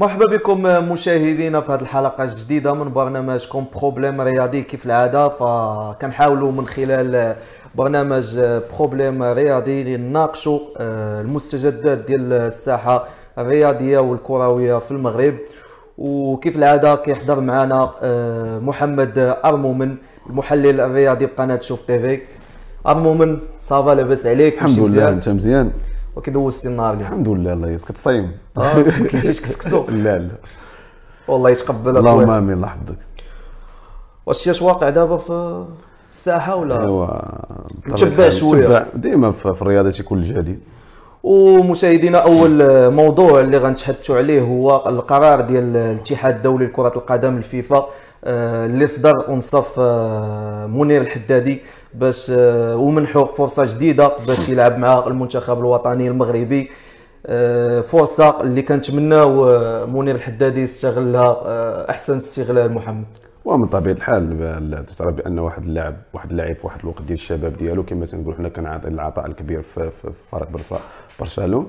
مرحبا بكم مشاهدينا في هذه الحلقة الجديدة من برنامجكم problème رياضي كيف العادة؟ فكنحاولوا من خلال برنامج problème رياضي نناقشوا المستجدات ديال الساحة الرياضية والكروية في المغرب. وكيف العادة؟ كيحضر معنا آه، محمد أرمومن المحلل الرياضي بقناة شوف تيفي أرمومن ça va لاباس عليك الحمد لله أنت مزيان. وكي دوزتي النهار اليوم الحمد لله الله يسكت. صايم آه ما كليتيش كسكسو لا لا. والله يتقبل اللهم آمين الله يحفظك. واش شي واقع دابا في الساحة ولا؟ أيوا متبع. متبع. ديما في الرياضة تيكون الجديد ومشاهدينا أول موضوع اللي غنتحدثوا عليه هو القرار ديال الاتحاد الدولي لكرة القدم الفيفا. اللي صدر ونصف آه، منير الحدادي باش آه، ومنحو فرصة جديدة باش يلعب مع المنتخب الوطني المغربي. آه، فرصة اللي كنتمناو آه، منير الحدادي يستغلها آه، أحسن استغلال محمد. ومن طبيعة الحال تعرف بأن واحد اللاعب واحد اللاعب في واحد الوقت ديال الشباب ديالو كما تنقول حنا كنعطي العطاء الكبير في فريق برسا برشلون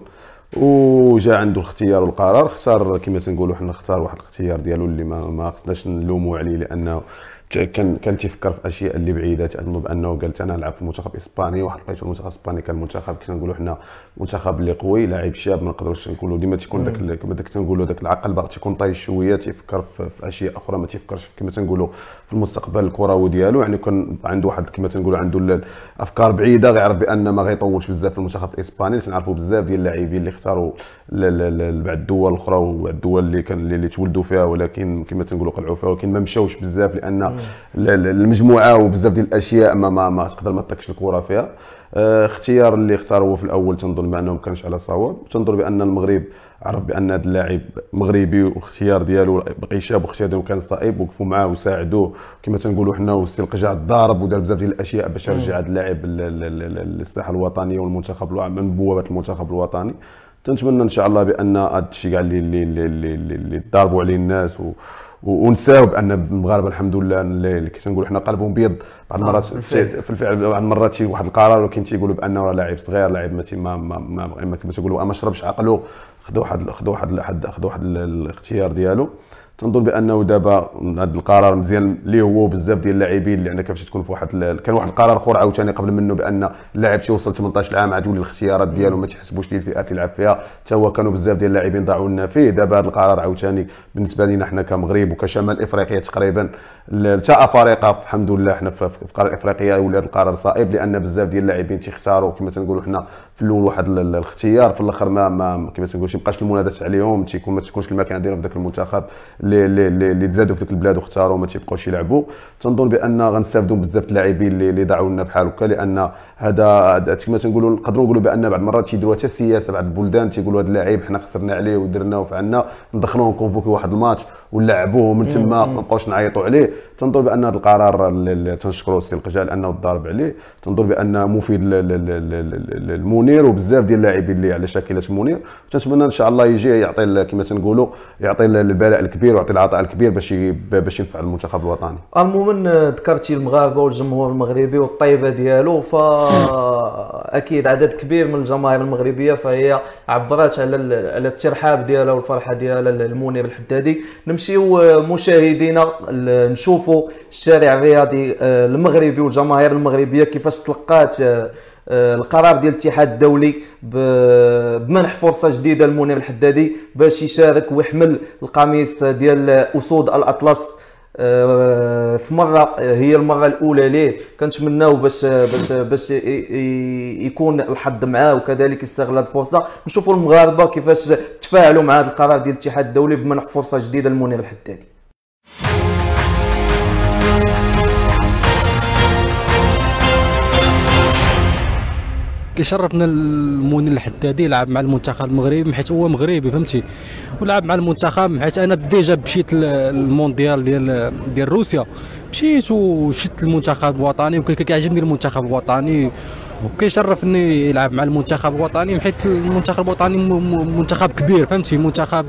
وجا عنده الاختيار والقرار اختار كما تنقولوا حنا اختار واحد الاختيار ديالو اللي ما ما خصناش نلوموا عليه لأنه كان كان تيفكر في أشياء اللي بعيدة تاظن بأنه قالت أنا نلعب في المنتخب الاسباني واحد لقيت المنتخب الإسباني كان منتخب كنا نقولوا حنا منتخب اللي قوي لاعب شاب ما نقدروش نقولوا ديما تيكون داك كما داك تنقولوا داك العقل باغي تيكون طايش شوية تيفكر في, في أشياء أخرى ما تيفكرش كما تنقولوا في المستقبل الكروي ديالو يعني كان عنده واحد كما تنقولوا عنده الأفكار بعيدة غيعرف بأن ما غيطولش بزاف في المنتخب الإسباني. تنعرفوا بزاف ديال اللاعبين اللي اختاروا بعض الدول الاخرى وبعض الدول اللي كان اللي تولدوا فيها. ولكن كما تنقولوا قلعوا فيها. ولكن ما مشاوش بزاف لأن ال- ال- المجموعة وبزاف ديال الأشياء ما ما, ما تقدر ما تعطيكش الكرة فيها. آه، اختيار اللي اختاره هو في الأول تنظن بانه ما كانش على صواب. تنظن بأن المغرب عرف بأن هذا اللاعب مغربي والاختيار ديالو بقي شاب واختيار ديالو كان صائب وقفوا معاه وساعدوه. كما تنقولوا حنا والسي القجع ضارب ودار بزاف ديال الأشياء باش يرجع هذا اللاعب لل- لل- لل- للساحة الوطنية والمنتخب من بوابة المنتخب الوطني. تنتمنى إن شاء الله بأن هذا الشيء كاع اللي اللي اللي, ضاربوا عليه الناس و ونساو بأن المغاربه الحمد لله اللي كنقولوا حنا قلبهم بيض. بعض آه، المرات في الفعل. بعض المرات شي واحد القرار ولكن تيقولوا بأنه راه لاعب صغير لاعب ما تي- ما ما ما, ما كما تقولوا ما شربش عقله. خذ واحد خذ واحد واحد خذ واحد ال- الاختيار ديالو. تنظن بأنه دابا هذا القرار مزيان ليه هو بزاف ديال اللاعبين اللي عندنا كيفاش تكون في واحد كان واحد القرار أخر عاوتاني قبل منه بأن اللاعب تيوصل 18 عام عاد يولي الاختيارات ديالو ما تيحسبوش ليه الفئات اللي يلعب فيها. حتى هو كانوا بزاف ديال اللاعبين ضاعوا لنا فيه. دابا هذا القرار عاوتاني بالنسبة لنا حنا كمغرب وكشمال إفريقيا تقريبا حتى افارقه الحمد لله حنا في القارة الإفريقية ولا القرار صائب لأن بزاف ديال اللاعبين تيختاروا كما تنقولوا حنا في الأول واحد ال- ال- الاختيار في الآخر ما, ما كما تنقول تيبقاش المنادات عليهم تيكون ما تكونش المكانه ديالهم في ذاك المنتخب اللي اللي, اللي تزادوا في ذاك البلاد واختاروا ما تيبقاوش يلعبوا. تنظن بأن غنستافدوا بزاف اللاعبين اللي ضاعوا لنا بحال هكا لأن هذا كما تنقولوا نقدروا نقولوا بأن بعض المرات تيديروها حتى السياسة بعض البلدان تيقولوا هذا اللاعب حنا خسرنا عليه ودرنا وفعلنا ندخلوه نكونفوكي واحد الماتش ونلعبوه من تما ما نبقاوش نعيطوا عليه. تنظن بأن هذا القرار اللي- تنشكروا السي القجا لأنه ضارب عليه. تنظن بأن مفيد للمنير وبزاف ديال اللاعبين اللي على شاكلة منير. تنتمنى إن شاء الله يجي يعطي كما تنقولوا يعطي ال- البلاء الكبير ويعطي العطاء الكبير باش باش ينفع المنتخب الوطني. المهم ذكرتي المغاربة والجمهور المغربي والطيبة ديالو فاكيد عدد كبير من الجماهير المغربية فهي عبرت على على الترحاب ديالها والفرحة ديالها للمنير الحدادي نمشيو مشاهدينا نشوفوا الشارع الرياضي آه، المغربي والجماهير المغربية كيفاش تلقات آه، آه، القرار ديال الاتحاد الدولي بمنح فرصة جديدة للمنير الحدادي باش يشارك ويحمل القميص ديال أسود الأطلس. في مرة هي المرة الأولى ليه؟ كنتمناو باش باش باش يكون الحظ معاه وكذلك يستغل هذه الفرصة. نشوفوا المغاربة كيفاش تفاعلوا مع هذا القرار ديال الاتحاد الدولي بمنح فرصة جديدة للمنير الحدادي. كيشرفنا المنير الحدادي يلعب مع المنتخب المغربي حيت هو مغربي فهمتي؟ ولعب مع المنتخب حيت أنا ديجا مشيت ل- للمونديال ديال ديال روسيا. مشيت وشفت المنتخب الوطني وكان كيعجبني المنتخب الوطني. وكيشرفني يلعب مع المنتخب الوطني حيت المنتخب الوطني منتخب كبير فهمتي؟ منتخب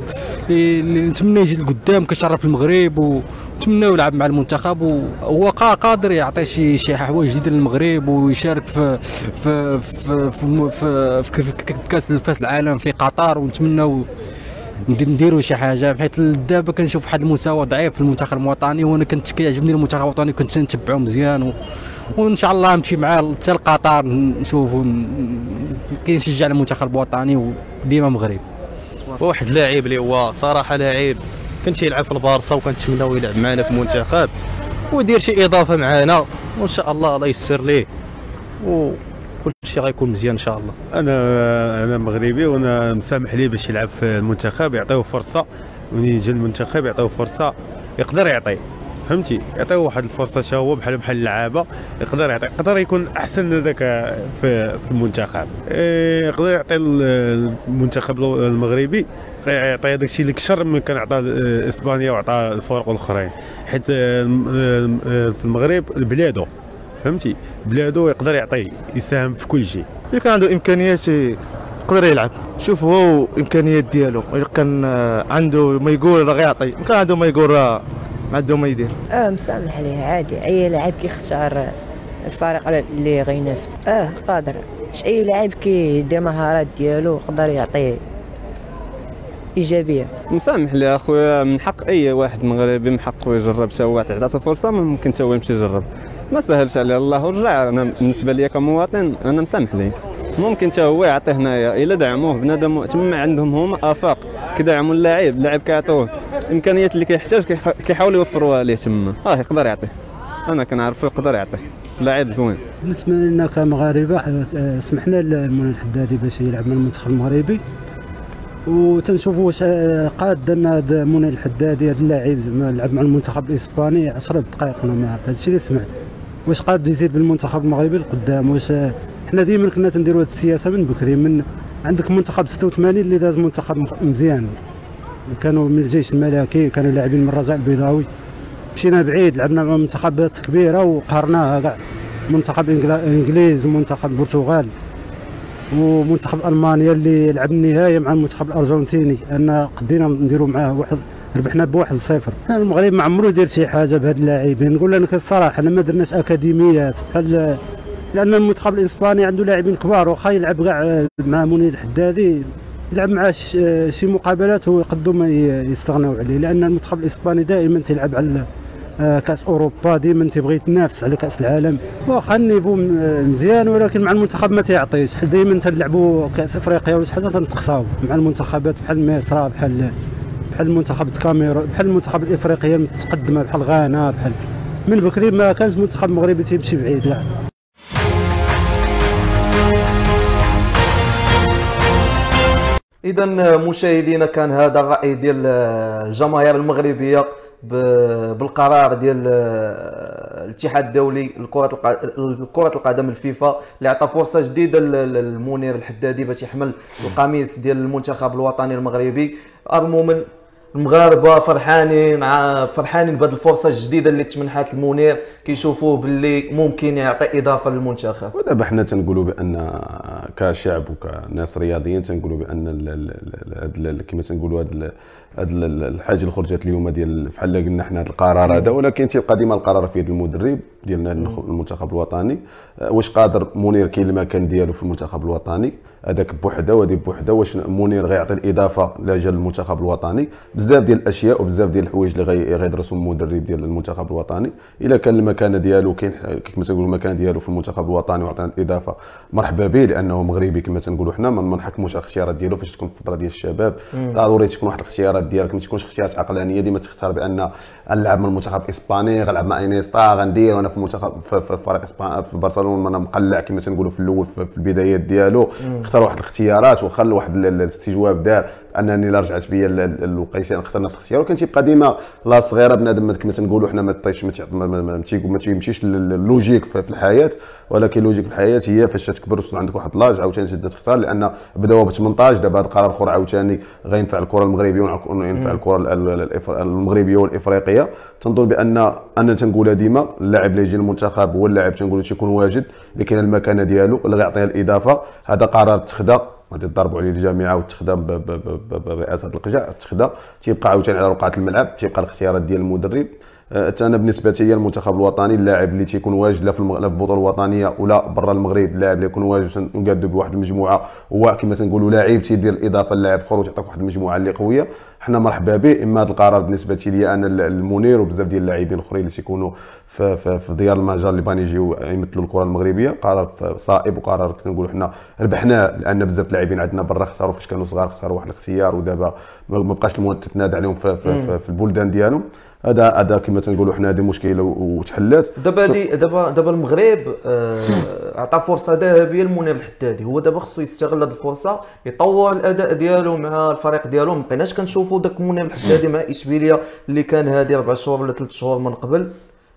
اللي نتمنى يزيد لقدام كيشرف المغرب ونتمنى يلعب مع المنتخب وهو قا- قادر يعطي شي شي حوايج جديدة للمغرب ويشارك في في في في, في, في, في, كاس كأس العالم في قطر ونتمنى ندير- نديروا شي حاجة. حيت دابا كنشوف واحد المستوى ضعيف في المنتخب الوطني وأنا كنت كيعجبني المنتخب الوطني كنت نتبعو مزيان و... وإن شاء الله نمشي معاه حتى لقطر نشوفوا كنشجع المنتخب الوطني وديما مغرب. واحد لاعب اللي هو صراحة لاعب كنت يلعب في البارسا وكنتمناو يلعب معنا في المنتخب. ويدير شي إضافة معنا وإن شاء الله الله يسر ليه. وكل شيء غيكون مزيان إن شاء الله. أنا أنا مغربي وأنا مسامح ليه باش يلعب في المنتخب يعطيوه فرصة. ومن يجي المنتخب يعطيوه فرصة يقدر يعطي. فهمتي؟ يعطيوه واحد الفرصة تا هو بحال بحال اللعابة يقدر يعطي يقدر يكون أحسن ذاك في, في المنتخب. إيه، يقدر يعطي ال- المنتخب المغربي يعطي هذاك الشيء اللي كثر من كان عطى إسبانيا وعطى الفرق الأخرين. حيت في المغرب بلادو فهمتي؟ بلادو يقدر يعطي يساهم في كل شيء. اللي كان عنده إمكانيات يقدر يلعب. شوف هو الامكانيات ديالو. الا كان عنده ما يقول راه غيعطي. كان عنده ما يقول راه ما عنده ما يدير؟ آه مسامح عليه عادي. أي لاعب كيختار الفريق اللي غيناسب آه قادر. مش أي لاعب كيدير مهارات ديالو يقدر يعطي إيجابية. مسامح لي أخويا من حق أي واحد مغربي من حقه يجرب. حتى هو تعطى فرصة ممكن حتى هو يمشي يجرب. ما سهلش عليه الله ورجع أنا بالنسبة لي كمواطن أنا مسامح ليه ممكن حتى هو يعطي هنايا إلا دعموه. بنادم تما عندهم هما آفاق. كيدعموا اللاعب اللاعب كيعطوه. الإمكانيات اللي كيحتاج كيح- كيحاولوا يوفروها ليه تما آه يقدر يعطيه أنا كنعرفو يقدر يعطيه لاعب زوين. بالنسبة لنا كمغاربة آه، سمحنا للمنى الحدادي باش يلعب مع المنتخب المغربي. وتنشوفوا واش آه، قاد ان هذا منى الحدادي هذا اللاعب زعما لعب مع المنتخب الإسباني 10 دقائق أنا ما عرفت. هذا اللي سمعت. واش قاد يزيد بالمنتخب المغربي لقدام؟ واش آه، حنا ديما كنا تنديروا هذه السياسة من بكري من عندك منتخب 86 اللي داز منتخب مزيان. كانوا من الجيش الملكي كانوا لاعبين من الرجاء البيضاوي. مشينا بعيد لعبنا مع منتخبات كبيرة وقهرناها كاع. منتخب إنجليز ومنتخب البرتغال ومنتخب ألمانيا اللي لعب النهايه مع المنتخب الأرجنتيني ان قدينا نديروا معاه واحد ربحنا بواحد صفر المغرب ما عمرو دير شي حاجة بهاد اللاعبين. نقول لك الصراحة أنا ما درناش أكاديميات بحال لأن المنتخب الإسباني عنده لاعبين كبار واخا يلعب كاع مع منير الحدادي يلعب ش- شي مقابلات ويقدوا ما ي- يستغناو عليه لأن المنتخب الإسباني دائما تيلعب على آه، كأس أوروبا ديما تيبغي يتنافس على كأس العالم. واخا النيفو مزيان ولكن مع المنتخب ما تيعطيش. حيت دائما تنلعبوا كأس إفريقيا ولا شي حاجة تنتقصاو مع المنتخبات بحال مصر بحال بحال المنتخب الكاميرون بحال المنتخب الافريقيه المتقدمه بحال غانا بحال من بكري ما كانش المنتخب المغربي تيمشي بعيد. كاع اذا مشاهدينا كان هذا الرأي ديال الجماهير المغربية بالقرار ديال الاتحاد الدولي كره القدم الفيفا اللي عطى فرصة جديدة لل- للمنير الحدادي باش يحمل القميص ديال المنتخب الوطني المغربي. عموما المغاربة فرحانين مع فرحانين بهذه الفرصة الجديدة اللي تمنحت المنير كيشوفوه باللي ممكن يعطي إضافة للمنتخب. ودابا حنا تنقولوا بأن كشعب وكناس رياضيين تنقولوا بأن كما تنقولوا ال- الحاجة اللي خرجت اليوم ديال بحال قلنا حنا هاد القرار هذا ولكن تيبقى ديما القرار في يد المدرب. ديالنا المنتخب الوطني. أه، واش قادر منير كاين المكان ديالو في المنتخب الوطني؟ هذاك بوحدة وهذه بوحدة. واش منير غيعطي الإضافة لأجل المنتخب الوطني؟ بزاف ديال الأشياء وبزاف ديال الحوايج اللي غي- غيدرسوا المدرب ديال المنتخب الوطني. إلا كان المكانه ديالو كاين كما تنقولوا المكان ديالو في المنتخب الوطني وعطينا الإضافة مرحبا به لأنه مغربي كما تنقولوا حنا ما نحكموش على الاختيارات ديالو فاش تكون في الفترة ديال الشباب. ضروري تكون واحد الاختيارات ديالك ما تكونش اختيارات عقلانية. ديما تختار بأن غنلعب من المنتخب الإسباني غنلعب مع إنيستا غندير وأنا في المنتخب في فريق إسبانيا في برشلونة. أنا مقلع كما تنقولوا في الأول في البدايات ديالو. اختار واحد الاختيارات وخلى واحد ال- ال- الاستجواب دار. انني لا رجعت بيا ال- ال- الوقيته نختار نفس الاختيار. ولكن تيبقى ديما لا صغيرة بنادم كما تنقولوا حنا ما تطيش ما تيمشيش لل- ال logique في الحياة. ولكن ال logique في الحياة هي فاش تكبر وصل عندك واحد l'âge عاوتاني تبدأ تختار لأن بداو ب 18 دابا هذا قرار اخر عاوتاني غينفع الكرة المغربية وينفع الكرة المغربية والإفريقية. تنظن بأن أنا تنقولها ديما اللاعب اللي يجي للمنتخب هو اللاعب تنقول تيكون واجد اللي كاين المكانة ديالو اللي غيعطيها الإضافة. هذا قرار تخدا غادي تضربوا عليه الجامعة وتخدم برئاسة القجع تخدا تيبقى عاوتاني على رقعة الملعب تيبقى الاختيارات ديال المدرب. آه، أنا بالنسبة لي المنتخب الوطني اللاعب اللي تيكون واجد لا في البطولة الوطنية ولا برا المغرب. اللاعب اللي يكون واجد ونقادو بواحد المجموعة هو كما تنقولوا لاعب تيدير الاضافه للاعب أخر وتعطيك واحد المجموعة اللي قوية. حنا مرحبا به. إما هذا القرار بالنسبة لي أنا ال- المنير وبزاف ديال اللاعبين الأخرين اللي تيكونوا في, في, في ديار المجال اللي بغا يجيو يمثلوا الكرة المغربية قرار صائب وقرار كنقولوا حنا ربحناه لأن بزاف اللاعبين عندنا برا خسروا فاش كانوا صغار خسروا واحد الاختيار ودابا ما بقاش المهم تتنادى عليهم في, في, في, في البلدان ديالهم. هذا هذا كما تنقولوا حنا هذه مشكلة وتحلات. دابا هادي دابا دابا المغرب آه، عطى فرصة ذهبية لمنير الحدادي هو دابا خصو يستغل هذه الفرصة يطور الأداء ديالو مع الفريق ديالو. ما بقيناش كنشوفوا داك منير الحدادي مع إشبيلية اللي كان هادي أربع شهور ولا ثلاث شهور من قبل.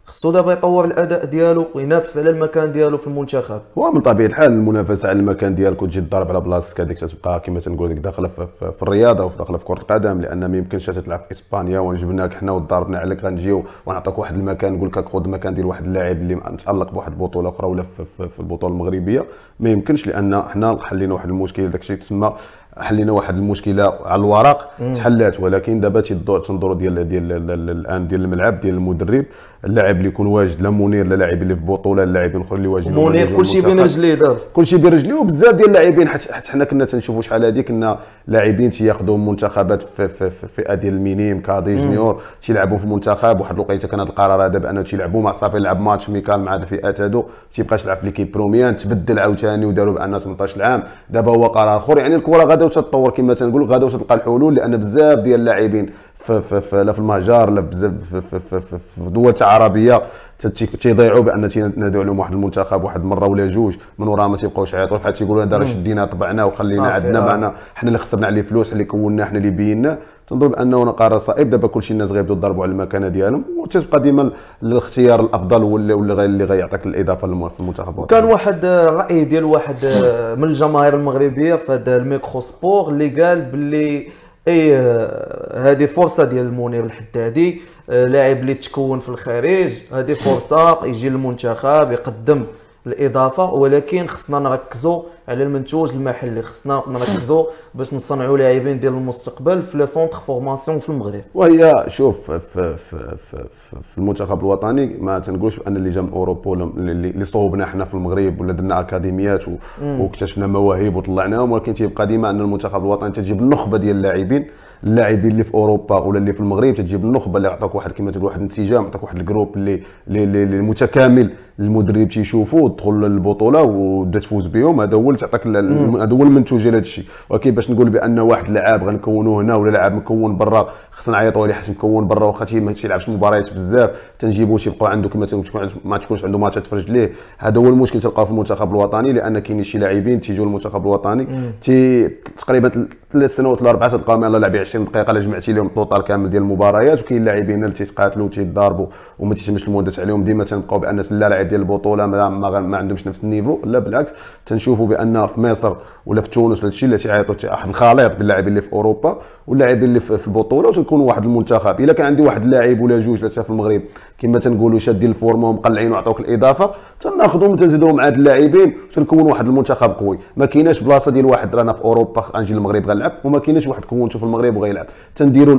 خصو دابا يطور الأداء ديالو وينافس على المكان ديالو في المنتخب. هو من طبيعة الحال المنافسة على المكان ديالك وتجي تضرب على بلاصتك هذيك تتبقى كما تنقول لك داخلة في, في, في الرياضة وفي داخلة في كرة القدم لأن ما يمكنش تلعب في إسبانيا ونجبناك حنا وضربنا عليك. غنجيو ونعطيك واحد المكان نقول لك خذ مكان ديال واحد اللاعب اللي متألق بواحد البطولة أخرى ولا في, في, في البطولة المغربية. ما يمكنش لأن حنا حلينا واحد المشكل داك الشيء تسمى حلينا واحد المشكلة على الورق تحلات. ولكن دابا تنظروا ديال ديال ال- ال- الآن ديال الملعب ديال المدرب. اللاعب اللي يكون واجد لا منير لا لاعب اللي في بطولة اللاعبين الاخرين اللي واجدين منير كلشي بين رجليه دابا كلشي برجليه وبزاف ديال اللاعبين حتى حنا كنا تنشوفوا شحال هذه كنا لاعبين تياخذوا منتخبات في في في فئه ديال ال minimes cadets juniors تيلعبوا في المنتخب واحد الوقيته كان هذا القرار هذا بأنه تيلعبوا مع صافي لعب match amical مع الفئات هادو. تيبقاش يلعب في l'équipe première تبدل عاوتاني وداروا بأنه 18 عام دابا هو قرار آخر يعني الكرة غادا تتطور كما تنقول غادا تلقى الحلول لأن بزاف ديال اللاعبين في, في, في لا في المهجر لا بزاف في, في, في, في, في دول عربية تي- تيضيعوا بأن تينادوا عليهم واحد المنتخب واحد مرة ولا جوج من وراء ما تيبقاوش يعيطوا بحال تيقولوا هذا راه شدينا طبعنا وخلينا عندنا آه. معنا حنا اللي خسرنا عليه فلوس اللي كونا حنا اللي بينا تنظن بأنه قرار صائب دابا كلشي الناس غيبداو يضربوا على المكانة ديالهم وتبقى ديما الاختيار الأفضل هو اللي اللي غيعطيك الإضافة في المنتخب. كان واحد الراي ديال واحد آه، من الجماهير المغربية في هذا ال micro sport اللي قال باللي إي آه، هذه فرصة ديال المنير الحدادي آه، لاعب اللي تكون في الخارج. هذه فرصة يجي للمنتخب يقدم الإضافة ولكن خصنا نركزوا على المنتوج المحلي. خصنا نركزوا باش نصنعوا لاعبين ديال المستقبل في les centres formation في المغرب. وهي شوف في, في, في, في, في المنتخب الوطني ما تنقولش ان اللي جا من أوروبا ولا اللي صوبنا حنا في المغرب ولا درنا أكاديميات واكتشفنا مواهب وطلعناهم ولكن تيبقى ديما أن المنتخب الوطني تجيب النخبة ديال اللاعبين. اللاعبين اللي في أوروبا ولا اللي في المغرب تجيب النخبة اللي يعطوك واحد كما تقول واحد الانسجام يعطيك واحد ال groupe اللي اللي, متكامل المدرب تيشوفو تدخل للبطولة وتبدا تفوز بهم. هذا هو اللي تعطيك هذا هو المنتوج ديال هذا الشيء ولكن باش نقول بأن واحد لاعب غنكونوه هنا ولا لاعب مكون برا خصنا نعيطوا عليه حيت مكون برا واخا ما تيلعبش مباريات بزاف. تنجيبوه تيبقى عنده كما تنقول تكون ما تكونش عنده matchات في رجليه هذا هو المشكل تلقاه في المنتخب الوطني لأن كاين شي لاعبين تيجوا للمنتخب الوطني. تي تقريبا ثلاث سنوات ولا اربعه تلقاهم يلاه لاعبين 20 دقيقة الا جمعتي لهم ال total كامل ديال المباريات وكاين لاعبين اللي تيتقاتلوا وتيتضاربوا وما تيتمش المده عليهم. ديما تنبقاو بأن لا لاعب ديال البطولة ما, ما, ما عندهمش نفس ال niveau لا بالعكس. تنشوفوا بأن في مصر ولا في تونس ولا الشيء اللي تيعيطوا تي- واحد الخليط باللاعبين اللي في أوروبا واللاعبين اللي في البطولة وتكونوا واحد المنتخب. إلا كان عندي واحد اللاعب ولا جوج ثلاثة في المغرب. كما تنقولوا شادين ال forme ومقلعين وعطوك الإضافة تناخذهم وتنزيدوهم مع هاد اللاعبين. وتنكونوا واحد المنتخب قوي. ما كايناش بلاصة ديال واحد رانا في أوروبا غنجي للمغرب غنلعب وما كايناش واحد كونته في المغرب وغيلعب. تنديروا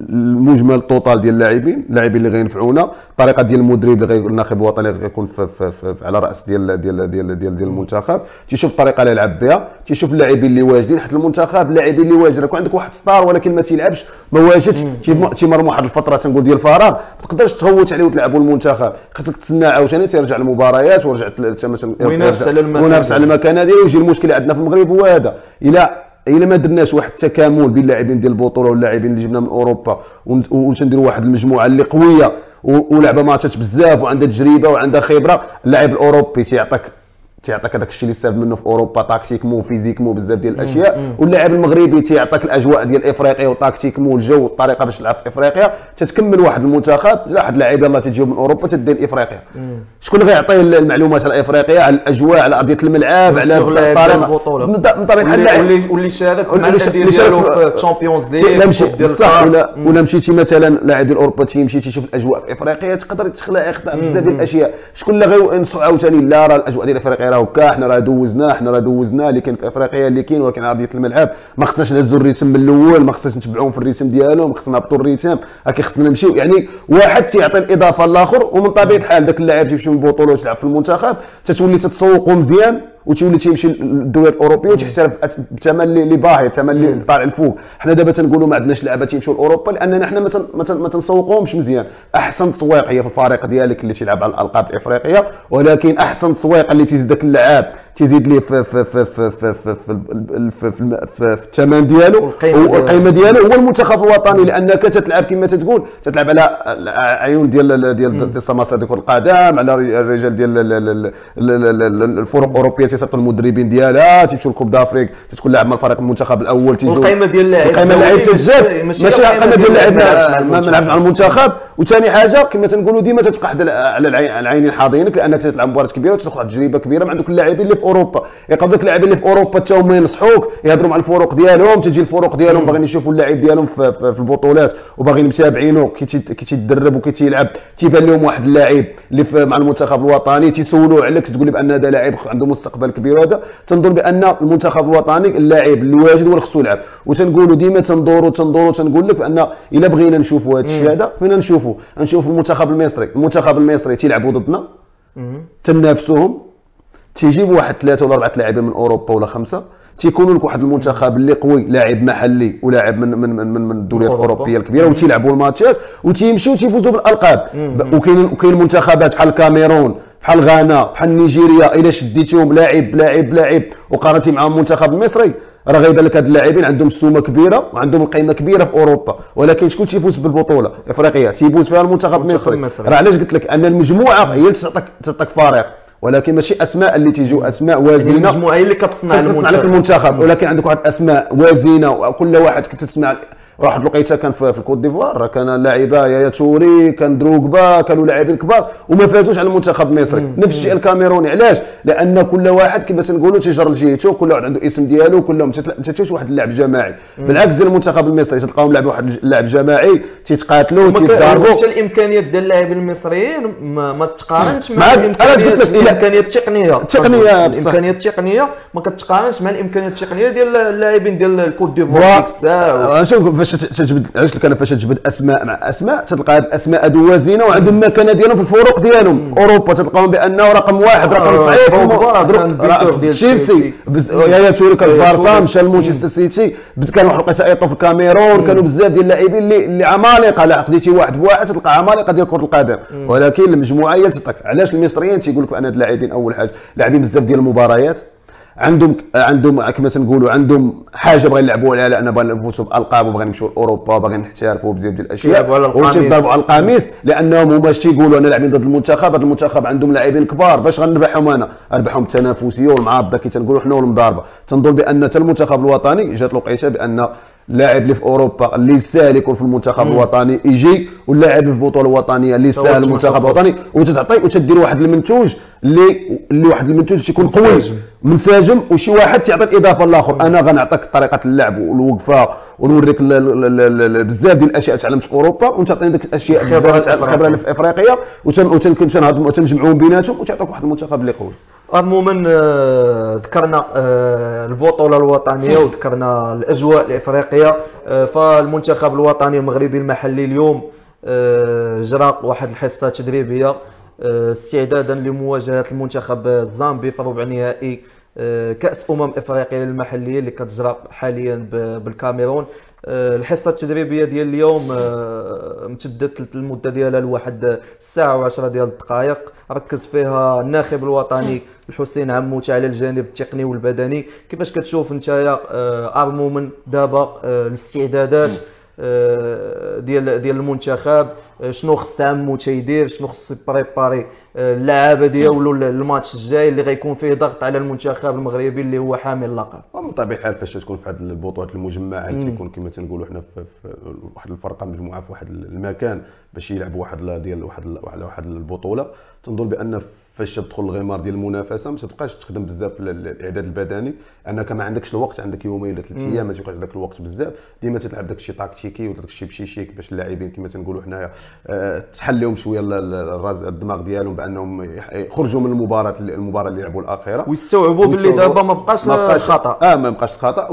المجمل ال total ديال اللاعبين اللاعبين اللي غينفعونا الطريقة ديال المدرب اللي الناخب الوطني اللي غيكون على رأس ديال ديال ديال ديال, ديال المنتخب. تيشوف الطريقة اللي يلعب بها تيشوف اللاعبين اللي واجدين حتى المنتخب اللاعبين اللي واجدين يكون عندك واحد star ولكن ما تيلعبش ما واجدش تيم- تيمر واحد الفترة تنقول ديال الفراغ. ما تقدرش تغوت عليه وتلعبوا المنتخب. خاصك تسنى عاوتاني تيرجع المباريات ورجع تل- تا مثلا وينافس على المكان وينافس على المكانه ديالو ويجي المشكل عندنا في المغرب هو هذا إلى إلا ما درناش واحد التكامل بين اللاعبين ديال البطولة واللاعبين اللي جبنا من أوروبا وتنديروا واحد المجموعة اللي قوية ولعبة matchات بزاف وعندها تجربة وعندها خبرة. اللاعب الأوروبي تيعطيك تيعطيك هذاك الشيء اللي استافد منه في أوروبا tactiquement physiquement بزاف ديال الأشياء. واللاعب المغربي تيعطيك الأجواء ديال إفريقيا و tactiquement الجو والطريقة باش تلعب في إفريقيا. تتكمل واحد المنتخب واحد اللاعب يلاه تجيو من أوروبا تدير افريقيا شكون اللي غيعطيه المعلومات على إفريقيا؟ على الأجواء على أرضية الملعب على الطريقة. من طبيعه واللي اللاعب واللي واللي شارك الانديه شارك ديالو في- ال Champions League الكاس. ولا ولا مشيتي مثلا لاعب ديال أوروبا تيمشي تيشوف الأجواء في إفريقيا تقدر تخلق بزاف ديال الأشياء. شكون اللي غينصحو عاوتاني لا راه الأجواء ديال إفريقيا غير هكا حنا راه دوزنا حنا راه دوزنا اللي كاين في إفريقيا اللي كاين ولكن ارضيه الملعب. ما خصناش نهزوا الريتم من الأول ما خصناش نتبعوهم في الريتم ديالهم خصنا نهبطوا الريتم هكا خصنا نمشيو. يعني واحد تيعطي الإضافة للاخر ومن طبيعة الحال ذاك اللاعب تيمشي من البطوله وتلعب في المنتخب تتولي تتسوقوا مزيان. وتولي تيمشي للدول الاوروبيه وتحترف بثمن اللي باهي ثمن اللي طالع الفوق. حنا دابا تنقولوا ما عندناش لعبة تيمشيو لأوروبا لأننا حنا ما تن- ما تن- ما تنسوقوهمش مزيان. أحسن تسويق هي في الفريق ديالك اللي تيلعب على الألقاب الإفريقية ولكن أحسن تسويق اللي تيزيد اللاعب تيزيد ليه في في في في في في في, في, في في في الثمن ديالو والقيمه ديالو هو المنتخب الوطني لانك تتلعب كما تتقول تتلعب على عيون ديال ديال السماسره ديال كره القدم على الرجال ديال الفرق الاوروبيه تيصيفطوا المدربين ديالها تيمشيو ل coupe d'Afrique تتكون لاعب مع الفريق المنتخب الأول تيجي القيمه ديال اللاعب القيمه اللاعب تتزاد ماشي القيمه ديال اللاعب ما لعبش مع المنتخب وثاني حاجة كما تنقولوا ديما تتبقى على العينين حاضينك لانك تتلعب مباراه كبيره وتدخل تجربه كبيره مع دوك اللاعبين اللي في أوروبا. يقدروا ديك اللاعبين اللي في أوروبا حتى هما ينصحوك يهضروا مع الفرق ديالهم تجي الفرق ديالهم باغيين يشوفوا اللاعب ديالهم في, في, في البطولات وباغيين متابعينه كي تي- كي تيتدرب وكي تيلعب. تيبان لهم واحد اللاعب اللي في مع المنتخب الوطني تيسولوه عليك تقول لي بأن هذا لاعب عنده مستقبل كبير. وهذا تنظن بأن المنتخب الوطني اللاعب اللي واجد هو اللي خصو يلعب. وتنقولوا ديما تندوروا تندوروا تنقول لك بأن إلا بغينا نشوفوا هذا الشيء هذا فينا نشوفوا. نشوفوا المنتخب المصري. المنتخب المصري تيلعبوا ضدنا تنافسوهم تيجيبوا واحد ثلاثة ولا أربعة لاعبين من أوروبا ولا خمسة تيكونوا لك واحد المنتخب اللي قوي لاعب محلي ولاعب من من من من, من الدوريات. الأوروبية الكبيرة وتيلعبوا الماتشات وتيمشيو تيفوزوا بالألقاب. وكاين وكاين منتخبات بحال الكاميرون بحال غانا بحال نيجيريا إلا شديتيهم لاعب لاعب لاعب وقارنتي معهم المنتخب المصري راه غيبان لك هاد اللاعبين عندهم السومه كبيرة وعندهم القيمه كبيرة في أوروبا. ولكن شكون تيفوز بالبطولة؟ إفريقيا. تيفوز فيها المنتخب المصري. راه علاش قلت لك؟ أن المجموعة هي اللي تعطيك تعطيك فريق ولكن ماشي أسماء اللي تيجوا أسماء وازنة. المجموعه هي اللي كتصنع لك المنتخب. المنتخب ولكن عندك واحد أسماء وازنة وكل واحد كنت تسمع واحد. الوقيته كان في, الكوت ديفوار. كان اللاعبه يايا توري كان دروغبا كانوا لاعبين كبار وما فازوش على المنتخب المصري نفس الشيء الكاميروني. علاش؟ لأن كل واحد كما تنقولوا تيجر لجهته كل واحد عنده اسم ديالو كلهم ما تتلعبش واحد اللعب جماعي. بالعكس ديال المنتخب المصري تلقاهم لعبوا واحد اللعب جماعي تيتقاتلوا تيتضاربوا. حتى الإمكانيات ديال اللاعبين المصريين ما, ما تقارنش مع الامكانيات الإمكانيات التقنية. التقنية بصح. الإمكانيات التقنية ما كتقارنش مع الإمكانيات التقنية ديال اللاعبين ديال الكوت ديفوار فوا- فاش تجبد علاش فاش تجبد أسماء مع أسماء؟ تلقى هاد الأسماء هادو وازنه وعندهم مكانه ديالهم في الفرق ديالهم. في أوروبا تلقاهم بأنه رقم واحد رقم آه، صعيب. تشيلسي. يايا توري كان بارسا. مشى لمانشستر سيتي. كان واحد الوقيته إيتو في الكاميرون كانوا بزاف ديال اللاعبين اللي اللي عمالقة. لا خديتي واحد بواحد تلقى عمالقة ديال كرة القدم. ولكن المجموعة هي تعطيك علاش المصريين تيقول لك بان هاد اللاعبين أول حاجة؟ لاعبين بزاف ديال المباريات. عندهم عندهم كما تنقولوا عندهم حاجة بغا يلعبوا عليها لأن بغا نفوزوا بالالقاب وبغا نمشيو لأوروبا وبغا نحترفوا بزاف ديال الاشياء القميص. وتيضربوا على القميص؟ لأنهم هما اش تيقولوا أنا لاعبين ضد المنتخب هذا المنتخب عندهم لاعبين كبار باش غنربحهم أنا؟ أربحهم التنافسيه والمعارضه كي تنقولوا حنا والمضاربة. تنظن بأن حتى المنتخب الوطني جات الوقيتة بأن اللاعب اللي في أوروبا اللي يسهل يكون في المنتخب الوطني يجي واللاعب اللي في البطوله الوطنية اللي تمنحو المنتخب. الوطني وتتعطي وتدير واحد المنتوج اللي اللي واحد المنتوج تيكون قوي منسجم. وشي واحد تيعطي الاضافه للاخر أنا غنعطيك طريقة اللعب والوقفة ونوريك بزاف ديال الأشياء تعلمت في أوروبا وتعطيني ديك الأشياء. الخبره في افريقيا وتن- وتنكون تنهضم وتنجمعوهم بيناتهم وتعطيك واحد المنتخب اللي قوي عموما ذكرنا البطوله الوطنيه وذكرنا الاجواء الافريقيه فالمنتخب الوطني المغربي المحلي اليوم جرى واحد الحصه تدريبيه استعدادا لمواجهه المنتخب الزامبي في ربع نهائي كاس امم افريقيا المحليه اللي كتجرى حاليا بالكاميرون الحصة التدريبية ديال اليوم آه، امتدت المدة ديالها لواحد الساعة و10 ديال الدقائق. ركز فيها الناخب الوطني الحسين عموته على الجانب التقني والبدني. كيفاش كتشوف ارمومن دابا آه، الاستعدادات؟ آه، ديال ديال المنتخب. آه، شنو خص عموتة يدير شنو خص يpréparer آه، اللعابة ديالو الماتش الجاي اللي غيكون فيه ضغط على المنتخب المغربي اللي هو حامل اللقب ومن طبيعة الحال فاش تكون في هذه البطولات المجمعة تيكون كما تنقولوا حنا في, في واحد الفرقة مجموعة في واحد المكان باش يلعبوا واحد ال- ديال واحد على واحد البطولة. تنظن بأن فاش تدخل الغمار ديال المنافسة ما تبقاش تخدم بزاف ال- الإعداد البدني أنك ما عندكش الوقت عندك يومين ولا ثلاث أيام ما تبقاش عندك الوقت بزاف. ديما تلعب داك الشيء تاكتيكي ولا داك الشيء بشي شيك باش اللاعبين كما تنقولوا حنايا آه، تحل لهم شوية الراس الدماغ ديالهم بأنهم يخرجوا من المباراة المباراة اللي لعبوا الأخيرة. ويستوعبوا باللي دابا ما بقاش ما بقاش خطأ. آه ما بقاش الخطا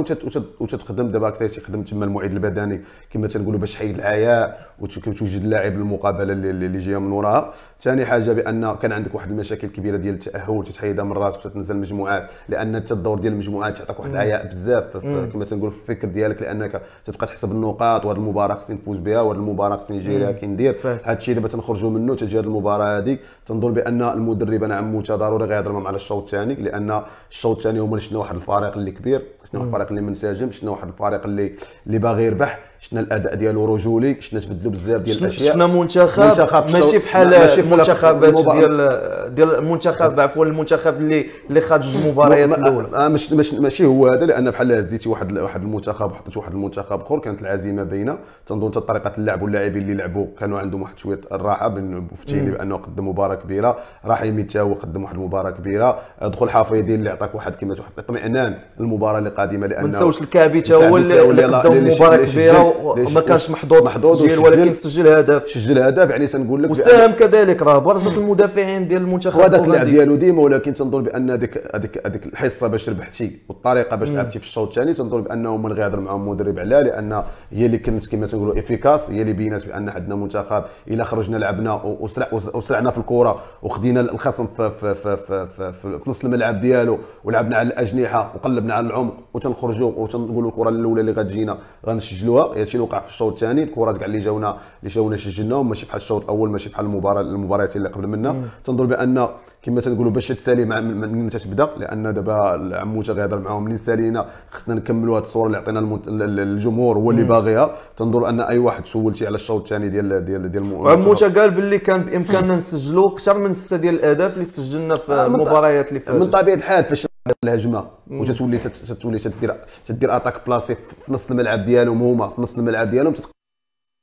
وتتخدم دابا كثير تخدم تما المعد البدني كما تنقولوا باش تحيد العياء وتوجد اللاعب المقابلة اللي, اللي اللي جاية من وراها. ثاني حاجة بأن كان عندك واحد المشاكل كبيرة ديال التأهل تتحيدها من راسك وتتنزل المجموعات لأن حتى الدور ديال المجموعات تعطيك واحد العياء بزاف كما تنقول في الفكر ديالك لأنك تبقى تحسب النقاط وهذه المباراة خصني نفوز بها وهذه المباراة خصني نجي لها كي ندير. هذا الشيء دابا تنخرجوا منه تجي هذه المباراة هذه تنظن بأن المدرب أنا عموته ضروري غيهضر معهم على الشوط الثاني لأن الشوط الثاني هما شفنا واحد الفريق اللي كبير شفنا واحد الفريق اللي منسجم شفنا واحد الفريق اللي اللي باغي يربح. شفنا الأداء ديالو رجولي شفنا تبدلوا بزاف ديال الأشياء. شفنا منتخب منتخب ماشي الشوط- في حال ماشي في المنتخبات ديال ديال المنتخب عفوا المنتخب اللي اللي خد جوج مباريات الأولى. آه مش مش ماشي هو هذا لأن بحال هزيتي واحد واحد المنتخب وحطيتي واحد المنتخب أخر كانت العزيمة باينة. تنظن حتى طريقة اللعب واللاعبين اللي لعبوا كانوا عندهم واحد شوية الراحة بن بوفتيني بأنه قدم مباراة كبيرة. رحيمي حتى هو قدم واحد المباراة كبيرة. دخل حافظي اللي عطاك واحد كما واحد الاطمئنان للمباراة اللي قادمه لأنه ما نساوش الكعبي تا هو اللي تا قدم مباراة كبيرة وما كانش محظوظ في وسجل- ولكن سجل هدف. سجل هدف يعني تنقول لك وساهم كذلك راه برزت المدافعين ديال المنتخب وهذاك اللعب. ديالو ديما ولكن تنظن بأن هذيك هذيك هذيك الحصة باش ربحتي والطريقة باش لعبتي في الشوط الثاني تنظن بأنه من غيهضر معهم المدرب عليها لأن هي اللي كانت كما تنقولوا افيكاس هي اللي بينات بأن عندنا منتخب إلا خرجنا لعبنا وسرع وسرعنا في الكرة وخدينا الخصم في في في في, في, في, في نص الملعب ديالو ولعبنا على الأجنحة وقلبنا على العمق وتنخرجوا وتنقولوا الكرة الأولى اللي غتجينا غنسجلوها. هذا الشيء اللي وقع في الشوط الثاني. الكرات كاع اللي جاونا اللي جاونا سجلناهم ماشي بحال الشوط الأول ماشي بحال المباراه المباريات اللي قبل منها. تنظن بأن كما تنقولوا باش تسالي مع من من تتبدأ لأن دابا عموتة غيهضر معاهم منين سالينا خصنا نكملوا هذه الصورة اللي عطينا المت- ال- ال- الجمهور هو اللي باغيها. تنظن أن أي واحد سولتي على الشوط الثاني ديال ديال ديال عموتة قال باللي كان بإمكاننا نسجلوا أكثر من ستة ديال الأهداف اللي سجلنا في آه، من المباريات اللي من فاتت. طبيعة الحال فاش الهجمة وتتولي تت- تتولي تدير تدير attaque placée في نص الملعب ديالهم هما في نص الملعب ديالهم تتق-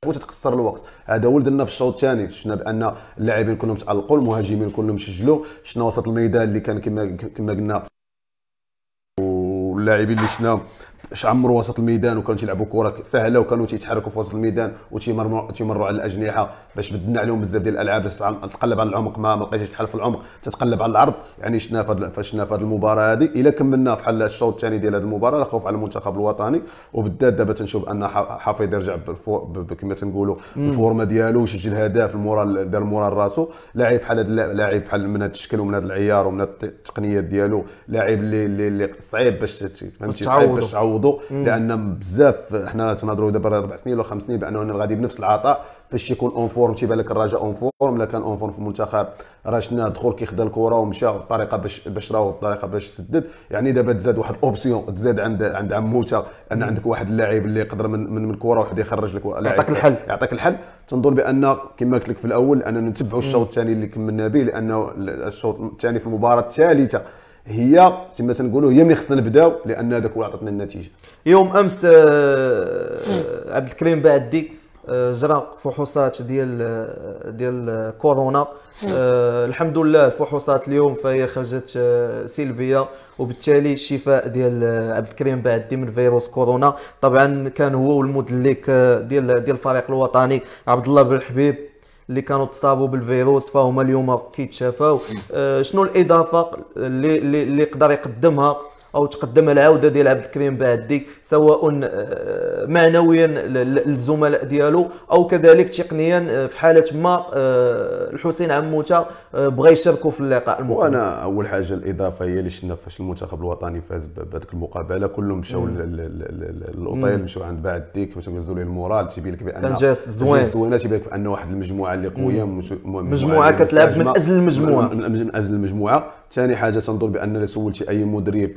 وتتقصر الوقت. هذا هو درنا في الشوط الثاني. شفنا بأن اللاعبين كلهم تألقوا المهاجمين كلهم سجلوا. شفنا وسط الميدان اللي كان كما كما قلنا واللاعبين اللي شفناهم عمروا وسط الميدان وكانوا تيلعبوا كره سهلة وكانوا تيتحركوا في وسط الميدان وتيمروا تيمروا على الأجنحة باش بدلنا عليهم بزاف ديال الألعاب. تقلب على العمق ما ما لقيتيش تحل في العمق تتقلب على العرض. يعني شفنا في فشنا في هذه المباراة هذه إلا كملنا بحال الشوط الثاني ديال هذه المباراة خوف على المنتخب الوطني. وبالذات دابا تنشوف أن ح- حافظ يرجع كما تنقولوا بال forme ديالو ويسجل هدف المورال دار ال moral راسو لاعب بحال هذا لاعب بحال من هذا الشكل ومن هذا العيار ومن التقنيات ديالو. لاعب اللي صعيب باش فهمتي؟ صعيب. باش تعوضوا لأن بزاف حنا تنهضروا دابا أربع سنين ولا خمس سنين بأنه غادي بنفس العطاء باش يكون en forme تيبان لك الرجاء en forme لا كان en forme في المنتخب راه شفنا دخل كيخدا الكره ومشى الطريقة باش باش راهو الطريقة باش يسدد. يعني دابا تزاد واحد الاوبسيون تزاد عند عند عموتة أن عندك واحد اللاعب اللي يقدر من من, من الكره واحد يخرج لك يعطيك الحل. يعطيك الحل. تنظن بأن كما قلت لك في الأول أننا نتبعوا الشوط الثاني اللي كملنا به لأنه الشوط الثاني في المباراة الثالثة هي كما تنقولوا هي ملي خصنا نبداو لأن هذاك هو اللي عطاتنا النتيجة. يوم أمس آه، عبد الكريم بعدي آه، جرى فحوصات ديال آه، ديال آه، كورونا. آه، الحمد لله الفحوصات اليوم فهي خرجت آه، سلبية وبالتالي الشفاء ديال آه، عبد الكريم بعدي من فيروس كورونا. طبعا كان هو والمدلك آه، ديال ديال الفريق الوطني عبد الله بن حبيب اللي كانوا تصابوا بالفيروس فهما اليوم كيتشافاو. آه، شنو الإضافة اللي اللي اللي يقدر يقدمها أو تقدم العوده ديال عبد الكريم بعدي سواء آه، معنويا للزملاء ديالو أو كذلك تقنيا آه، في حالة ما آه، الحسين عموتة بغى يشاركوا في اللقاء المقبل. وأنا أول حاجة الإضافة هي اللي شفنا فاش المنتخب الوطني فاز بهذيك المقابلة. كلهم مشاو ل- ل- ل- ل- للاوتيل مشاو عند بعديك باش نهزوا ليه ال moral. تيبين لك بأن كان geste زوين. زوينة تيبين لك بأن واحد المجموعة اللي قوية مش- م- مجموعة اللي كتلعب من. من, من, من أجل المجموعة. ثاني حاجة تنظن بأن الا سولتي أي مدرب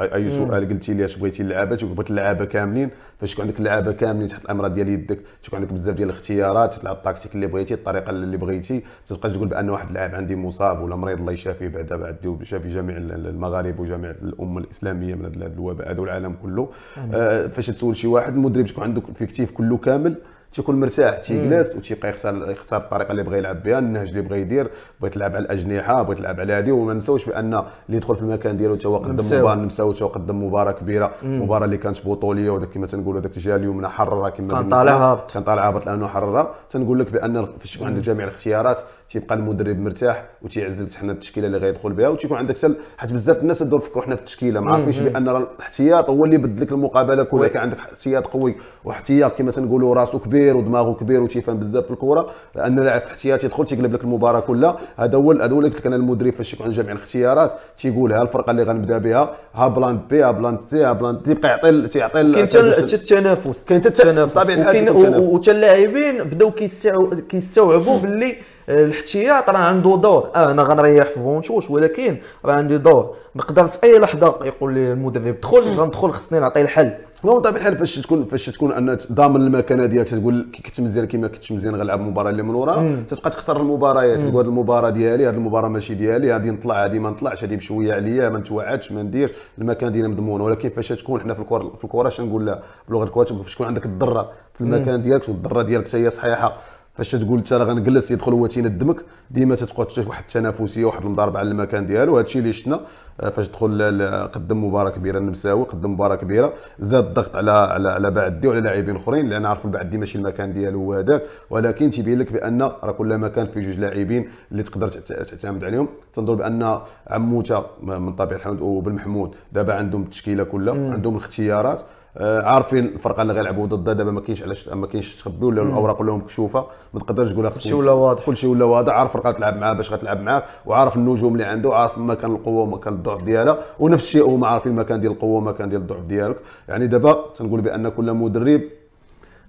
اي سؤال قلتي لي اش بغيتي اللعابة تيقول بغيت اللعابة كاملين فاش يكون عندك اللعابة كاملين تحت الأمر ديال يدك تكون عندك بزاف ديال الاختيارات تلعب التكتيك اللي بغيتي الطريقة اللي بغيتي ما تبقاش تقول بأن واحد اللاعب عندي مصاب ولا مريض الله يشافيه بعدا بعدي ويشافي جميع ال- المغاربه وجميع الأمة الإسلامية من هذا الوباء هذا والعالم كله. آه فاش تسول شي واحد المدرب تكون عنده effectif كله كامل تيكون مرتاح تيجلس وتيبقى يختار يختار الطريقة اللي بغى يلعب بها النهج اللي بغى يدير بغى تلعب على الأجنحة بغى تلعب على هذه وما نساوش بأن اللي يدخل في المكان ديالو تا هو قدم. مباراة تا هو قدم مباراة كبيرة مباراة اللي كانت بطولية وداك كما تنقولوا داك جا اليوم حرره كما كان. طالع هابط. كان طالع هابط لأنه حرره تنقول لك بأن يكون عندك جميع الاختيارات تيبقى المدرب مرتاح وتيعزل حنا التشكيلة اللي غيدخل بها وتيكون عندك حتى حيت بزاف الناس تدور فكروا حنا في التشكيلة. ما عارفينش بأن الاحتياط هو اللي يبدل لك المقابلة كلها. كان عندك احتياط قوي واحتياط كما تنقولوا راسو كبير ودماغه كبير وتيفهم بزاف في الكره لأن لاعب في احتياط يدخل تيقلب لك المباراة كلها. هذا هو هذا هو اللي قلت لك أنا المدرب فاش يكون جميع الاختيارات تيقول ها الفرقة اللي غنبدأ بها ها plan B ها plan C ها plan تيبقى يعطي تيعطي كاين حتى التنافس. كاين حتى التنافس. وكاين. وحتى اللاعبين بداو كيستوع- كيستوعبوا باللي الاحتياط راه عنده دور. آه أنا غنريح في بونشوش ولكن راه عندي دور. نقدر في أي لحظة يقول لي المدرب دخل غندخل خصني نعطي الحل. هو بطبيعه الحال فاش تكون فاش تكون أن ضامن المكانة ديالك تقول كي كنت مزيان كيما كنتش مزيان غنلعب المباراة اللي من وراها تبقى تختار المباريات تقول هذه المباراة ديالي هذه المباراة ماشي ديالي هذه نطلع هذه ما نطلعش هذه بشوية عليا ما نتوعدش ما نديرش المكان ديالي مضمون ولكن فاش تكون حنا في الكرة في الكرة اش نقول لها بلغه الكواتب فاش تكون عندك الضره في المكان ديالك والضره ديالك هي صحيحة. فاش تقول انت راه غنجلس يدخل هو تيندمك ديما تتبقى تشوف واحد التنافسية واحد المضاربه على المكان ديالو. هذا الشيء اللي شفنا آه، فاش دخل قدم مباراة كبيرة النمساوي قدم مباراة كبيرة. زاد الضغط على على على بعدي وعلى لاعبين أخرين لأن عارفوا بعدي ماشي المكان ديالو هو هذاك. ولكن تيبين لك بأن راه كل مكان فيه جوج لاعبين اللي تقدر تعت- تعتمد عليهم. تنظر بأن عموتة من طبيعة الحال وبن محمود دابا عندهم التشكيلة كلها عندهم الاختيارات. عارفين الفرقة اللي غيلعبوا ضدها دابا ما كاينش علاش ما كاينش تخبي ولا الأوراق كلهم مكشوفة ما تقدرش تقولها كلشي ولا واضح. كلشي ولا واضح. عارف الفرقه تلعب معاه باش غتلعب معاه وعارف النجوم اللي عنده وعارف مكان القوة ومكان الضعف ديالها ونفس الشيء هما عارفين المكان ديال القوة ومكان ديال الضعف ديالك. يعني دابا تنقول بأن كل مدرب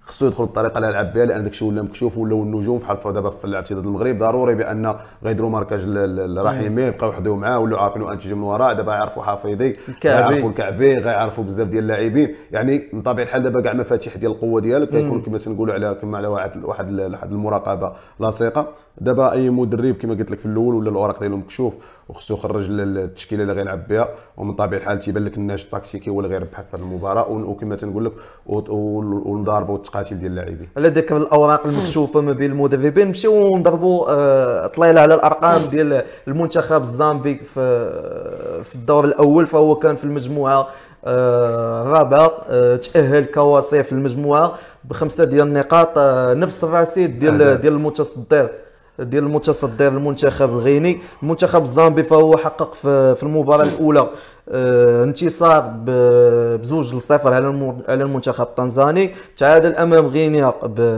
خصو يدخل بالطريقة اللي يلعب بها لأن داكشي ولا مكشوف ولاو النجوم بحال دابا في لعبتي ضد المغرب ضروري بأن غيديروا ماركاج لرحيمي يبقاو يحضيو معاه ولاو عارفين انت من وراء دابا يعرفوا حفيظي. غيعرفوا الكعبي غيعرفوا بزاف ديال اللاعبين. يعني من طبيعة الحال دابا كاع مفاتيح ديال القوة ديالك كيكون كما تنقولوا على كما على واحد واحد واحد المراقبة لاصقة. دابا أي مدرب كما قلت لك في الأول ولا الأوراق ديالو مكشوف وخصو يخرج ال- التشكيلة اللي غيلعب بها ومن طبيعة الحال تيبان لك النهج التكتيكي هو اللي غيربح في هذه المباراة. وكما تنقول لك والمضاربة والتقاتل ديال اللاعبين. على ذاك الأوراق المكشوفة ما بين المدربين نمشيو نضربوا آه، طليلة على الأرقام ديال المنتخب الزامبي في في الدور الأول. فهو كان في المجموعة آه، الرابعة آه، تأهل كوصيف في المجموعة بخمسة ديال النقاط آه، نفس الرصيد ديال ديال المتصدر. ديال المتصدر المنتخب الغيني المنتخب الزامبي فهو حقق في المباراة الأولى آه، انتصار بزوج لصفر على الم- على المنتخب التنزاني. تعادل أمام غينيا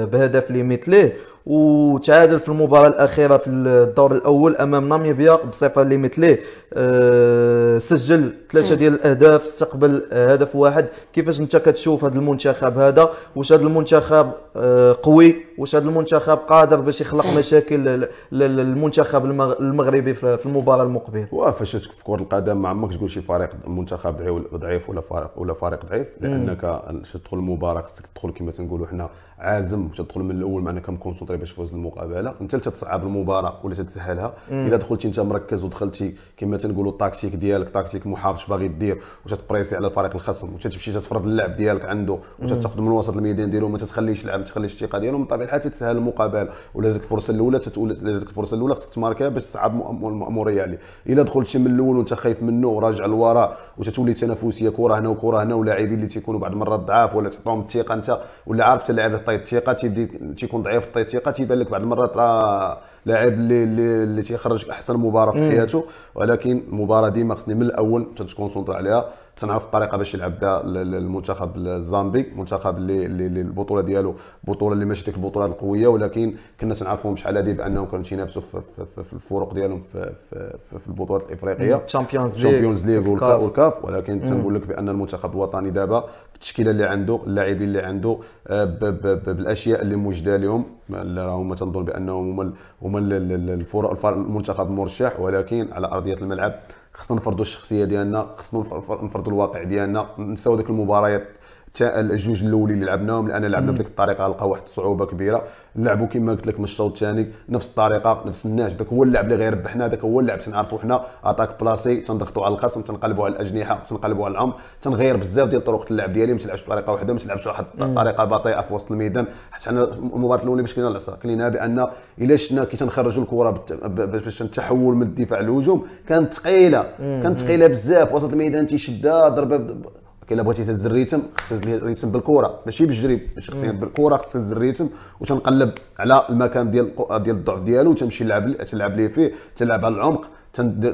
بهدف لمثله. وتعادل في المباراة الأخيرة في الدور الأول أمام ناميبيا بصفر لمثله آه، سجل ثلاثة ديال الأهداف استقبل هدف واحد. كيفاش أنت كتشوف هذا المنتخب هذا؟ واش هذا المنتخب آه، قوي؟ واش هذا المنتخب قادر باش يخلق مشاكل للمنتخب المغ- المغربي في المباراة المقبلة؟ وفاش في كرة القدم ما عمرك تقول شي فريق منتخب ضعيف- ولا فريق ولا فريق ضعيف؟ لأنك تدخل المباراة خصك تدخل كما تنقولوا حنا عازم تدخل من الأول معناها مكونسونطري باش تفوز المقابلة انت اللي تتصعب المباراة ولا تتسهلها. الا دخلتي أنت مركز ودخلتي كما تنقولوا ال tactique ديالك tactique محافظ باغي دير وتتبريسي على الفريق الخصم وتمشي تفرض اللعب ديالك عنده وتاخذ من وسط الميدان ديالو ما تتخليش يلعب ما تخليش الثقة ديالو من طبيعة الحال تتسهل المقابلة. ولا ديك الفرصة الأولى تتولى ديك الفرصة الأولى خصك تماركها باش تصعب المأمورية عليه الا دخلتي من الأول وأنت خايف منه وراجع للوراء وتتولي تنافسية كرة هنا وكرة هنا ولاعبين اللي تيكونوا بعض المرات ضعاف ولا تعطيهم الثقة أنت ولا عارف حتى طيب الثقة تيبدي تيكون ضعيف طيب الثقة تيبان لك بعض المرات راه لاعب اللي اللي, تيخرج أحسن مباراة في حياته ولكن المباراه ديما خصني من الأول تتكونسونطري عليها تنعرف الطريقة باش يلعب بها ال- ال- المنتخب الزامبي المنتخب اللي, اللي البطولة ديالو بطولة اللي ماشي ديك البطولات القوية ولكن كنا تنعرفوهم شحال هذه بأنهم كانوا تينافسوا في, في, في, في الفرق ديالهم في, في, في, في البطولات الإفريقية. في والكاف الكاف. والكاف. ولكن تنقول لك بأن المنتخب الوطني دابا التشكيلة اللي عنده اللاعبين اللي عنده آه، بالأشياء اللي موجوده لهم راهم تنظن بأنهم هما هما ال- ال- ال- الفرق المنتخب المرشح ولكن على أرضية الملعب خصنا نفرضوا الشخصية ديالنا خصنا نف- نفرضوا الواقع ديالنا نساو ديك المباريات التا- الجوج الأولين اللي لعبناهم. لأن لعبنا بديك الطريقة لقى واحد الصعوبه كبيرة. لعبوا كما قلت لك من الشوط الثاني نفس الطريقة نفس الناس. ذاك هو اللعب اللي غيربحنا ذاك هو اللعب تنعرفوا حنا. attaque placée تنضغطوا على الخصم تنقلبوا على الأجنحة تنقلبوا على العمق. تنغير بزاف ديال طرق اللعب ديالي ما تلعبش بطريقة واحدة ما تلعبش واحد الطريقة بطيئة في وسط الميدان. حيت حنا المباراة الأولى باش كنا العصا كلينا بأن إلا شفنا كي تنخرجوا الكرة باش التحول من الدفاع للهجوم كانت ثقيلة. كانت ثقيلة بزاف. وسط الميدان تيشدها ضربه إلا بغيتي تهز ال rythme خصك تهز ال rythme بالكره ماشي بالجري شخصيا بالكره خصك تهز ال rythme وتنقلب على المكان ديال ديال الضعف ديالو وتمشي نلعب تلعب ليه فيه تلعب على العمق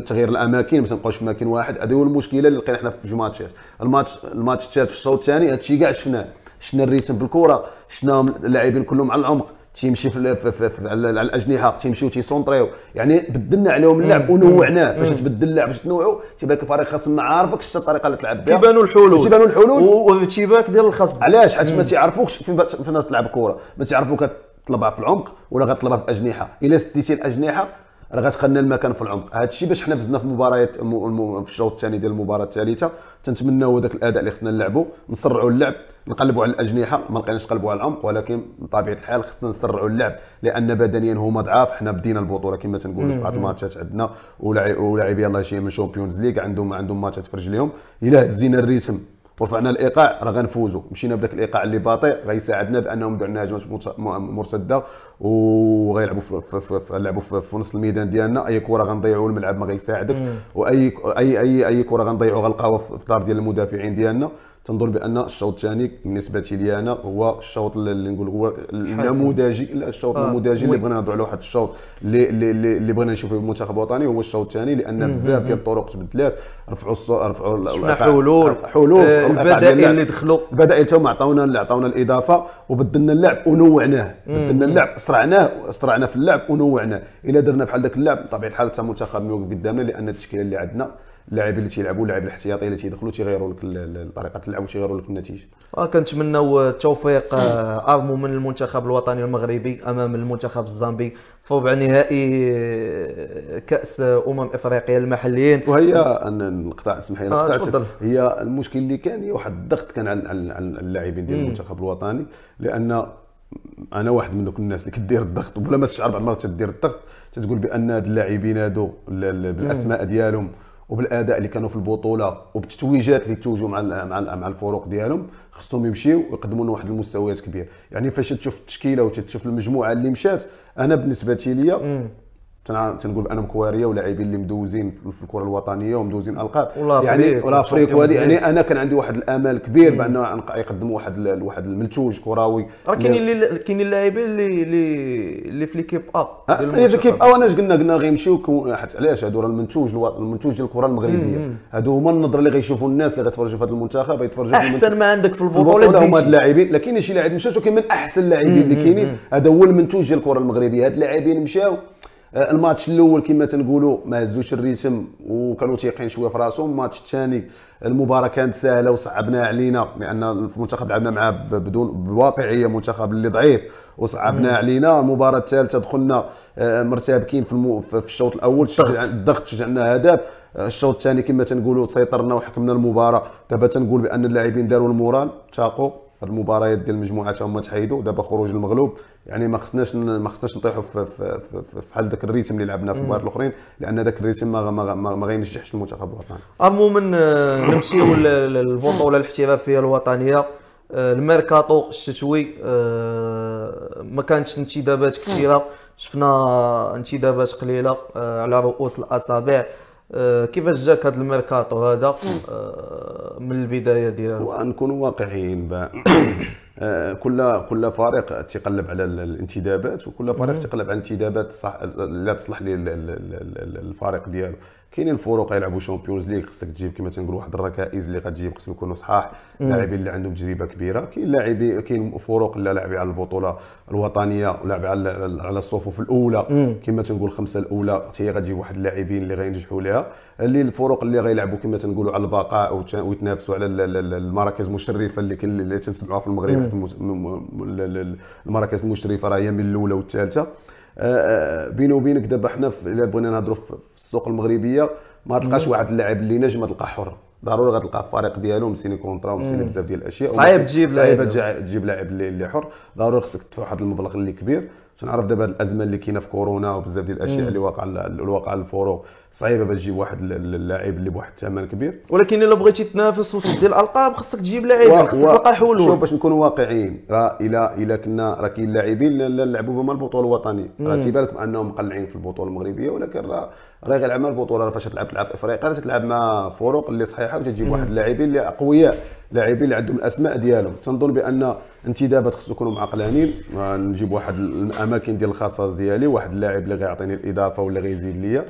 تغيير الأماكن ما تنبقاوش في مكان واحد. هذا هو المشكلة اللي لقينا حنا في جوج ماتشات ال match ال match الثالث في الشوط الثاني هادشي كاع شفناه. شفنا ال rythme بالكره شفنا اللاعبين كلهم على العمق. تيمشي في, في, في, في على الأجنحة تيمشيو تيسونطريو يعني بدلنا عليهم اللعب ونوعناه باش تبدل اللعب باش تنوعوا تيبان لك الفريق الخصم ما عارفكش شتا الطريقة اللي تلعب بها. تيبانوا الحلول. تيبانوا الحلول. و- والارتباك ديال الخصم. علاش؟ حيت ما تيعرفوكش فين تلعب الكره ما تعرفوك تطلبها في العمق ولا غتطلبها في الاجنحه إلا سديتي الأجنحة راه غتخلنا المكان في العمق. هذا الشيء باش حنا فزنا في مباريات في الشوط الثاني ديال المباراة الثالثة. تنتمناو هذاك الأداء اللي خصنا نلعبوا نسرعوا اللعب نقلبوا على الأجنحة ما لقيناش نقلبوا على العمق ولكن بطبيعة الحال خصنا نسرعوا اللعب لأن بدنيا هما ضعاف حنا بدينا البطولة كما تنقولوا سبعه الماتشات عندنا ولاعب- ولاعبي الله يشفيهم من شامبيونز ليغ عندهم عندهم ماتشات في رجليهم. إلا هزينا الريتم ورفعنا الإيقاع راه غنفوزوا مشينا بداك الإيقاع اللي باطئ غيساعدنا بأنهم نديروا لنا هجمات مت- م- مرتدة وغيلعبوا في, في, في, في لعبوا في, في نص الميدان ديالنا. أي كرة غنضيعوا الملعب ما غيساعدكش. واي اي اي أي كرة غنضيعوا غنلقاوها في في دار ديال المدافعين ديالنا. تنظن بأن الشوط الثاني بالنسبة لي أنا هو الشوط اللي نقول هو النموذجي لا الشوط آه، النموذجي اللي وي. بغينا نهضروا على واحد الشوط اللي اللي اللي اللي بغينا نشوفه في المنتخب الوطني هو الشوط الثاني لأن بزاف ديال الطرق تبدلات رفعوا. رفعوا شفنا حلول حلول آه، البدائل. اللي دخلوا البدائل تاهم عطاونا اللي عطاونا الإضافة وبدلنا اللعب ونوعناه بدلنا اللعب اسرعناه اسرعنا في اللعب ونوعناه إلا درنا بحال ذاك اللعب بطبيعة الحال حتى المنتخب ما يوقف قدامنا لأن التشكيلة اللي عندنا اللاعبين اللي تيلعبوا اللاعبين الاحتياطيين اللي تيدخلوا تيغيروا لك طريقه اللعب وتيغيروا لك النتيجة. آه كنتمناو التوفيق آه، أرمو من المنتخب الوطني المغربي أمام المنتخب الزامبي في ربع نهائي آه، كأس أمم إفريقيا المحليين. وهي أن نقطع اسمح لي آه،. هي المشكل اللي كان هي واحد الضغط كان على اللاعبين ديال المنتخب الوطني لأن أنا واحد من دوك الناس اللي كدير الضغط وبلا ما تشعر بعض المرات تدير الضغط تتقول بأن هاد اللاعبين هادو ال- ال- بالأسماء ديالهم وبالأداء اللي كانوا في البطولة وبالتتويجات اللي توجوا مع ال- مع ال- مع الفرق ديالهم خصهم يمشيو ويقدموا لنا واحد المستويات كبير يعني فاش تشوف التشكيلة وتشوف المجموعة اللي مشات أنا بالنسبة لي تنقول بان مكواريه ولاعبين اللي مدوزين في في الكرة الوطنية ومدوزين ألقاب. يعني ولا افريق وهذه. يعني أنا كان عندي واحد الأمل كبير بان يقدموا واحد واحد المنتوج كروي راه كاينين اللي كاينين اللاعبين اللي اللي اللي في ليكيب ا ديال هي كيف المنتخب. أو أنا اش قلنا قلنا غيمشيو علاش؟ هادو راه المنتوج المنتوج ديال الكرة المغربية. هادو هما النظرة اللي غيشوفوا الناس اللي غيتفرجوا في هذا المنتخب غيتفرجوا في. أحسن ما عندك في البطوله هما هاد اللاعبين. لا كاين شي لاعب مشات وكاين من أحسن اللاعبين اللي كاينين؟ هذا هو المنتوج ديال الكرة المغربية. هاد اللاعبين مشاو الماتش الأول كما تنقولوا ما هزوش الريتم وكانوا تيقين شوية في راسهم. الماتش الثاني المباراة كانت سهلة وصعبناها علينا لأن في المنتخب لعبنا معاه بدون بواقعيه منتخب اللي ضعيف وصعبناها علينا. المباراة الثالثة دخلنا آه، مرتبكين في المو... في الشوط الأول الضغط شجعنا هدف. آه، الشوط الثاني كما تنقولوا سيطرنا وحكمنا المباراة. دابا تنقول بأن اللاعبين داروا المورال تاقوا. المباريات ديال المجموعات هما تحيدوا دابا خروج المغلوب. يعني ما خصناش ما خصناش نطيحوا في في في, في, في حال ذاك ال rythme اللي لعبنا في المباريات الأخرين لأن ذاك ال rythme ما ما, ما, ما غينجحش المنتخب الوطني. عموما آه، نمشيو لل- للبطولة الاحترافيه الوطنية. آه، الميركاتو الشتوي آه، ما كانتش انتدابات كثيرة. شفنا انتدابات قليلة على رؤوس الأصابع. كيفاش جاك هذا الميركاتو هذا؟ آه، من البداية ديالو؟ ونكونوا واقعيين آه، كل كل فريق تيقلب على ال- الانتدابات وكل فريق تيقلب على الانتدابات صح لا تصلح للفريق ديالو. كاينين فرق يلعبوا Champions League خصك تجيب كما تنقولوا واحد الركائز اللي غتجيب خصهم يكونوا صحاح لاعبين اللي عندهم تجربة كبيرة. كاين لاعبين كاين فرق اللي لاعبين على البطولة الوطنية ولاعبين على على الصفوف الأولى. كما تنقول الخمسة الأولى حتى هي غتجيب واحد اللاعبين اللي غينجحوا لها اللي الفرق اللي غيلعبوا كما تنقولوا على البقاء ويتنافسوا على ال- ال- ال- المراكز المشرفة اللي اللي تنسمعوها في المغرب المراكز المشرفة راه هي من الأولى والثالثة. بيني وبينك دابا حنا في- إلا بغينا نهضروا في السوق المغربية ما تلقاش واحد اللاعب اللي نجم تلقى حر. ضروري غتلقى الفريق ديالو مسيني كونطرا ومسيني بزاف ديال الأشياء. صعيب تجيب لاعب. تجيب لاعب اللي حر. ضروري خصك تدفع واحد المبلغ اللي كبير. تنعرف دابا الأزمة اللي كاينة في كورونا وبزاف ديال الأشياء اللي واقع الواقع الفروق صعيبه باش تجيب واحد ال- ال- اللاعب اللي بواحد الثمن كبير. ولكن إلا بغيتي تنافس وتدي الألقاب خصك تجيب لاعبين خصك تلقى شوف حلول باش نكونوا واقعيين. راه إلى إلى كنا راه كاين لاعبين لا- لا لعبوا بما البطولة الوطنية. راه تيبان لكم انهم مقلعين في البطولة المغربية ولكن راه راه غير مع البطولة راه فاش تلعب تلعب في إفريقيا راه تلعب مع فرق اللي صحيحة وتجيب واحد اللاعبين اللي أقوياء لاعبين اللي عندهم الأسماء ديالهم. تنظن بأن انتدابات خصو يكونوا معقلانين. نجيب واحد الأماكن ديال الخصائص ديالي واحد اللاعب اللي غيعطيني الإضافة ولا غيزيد ليا.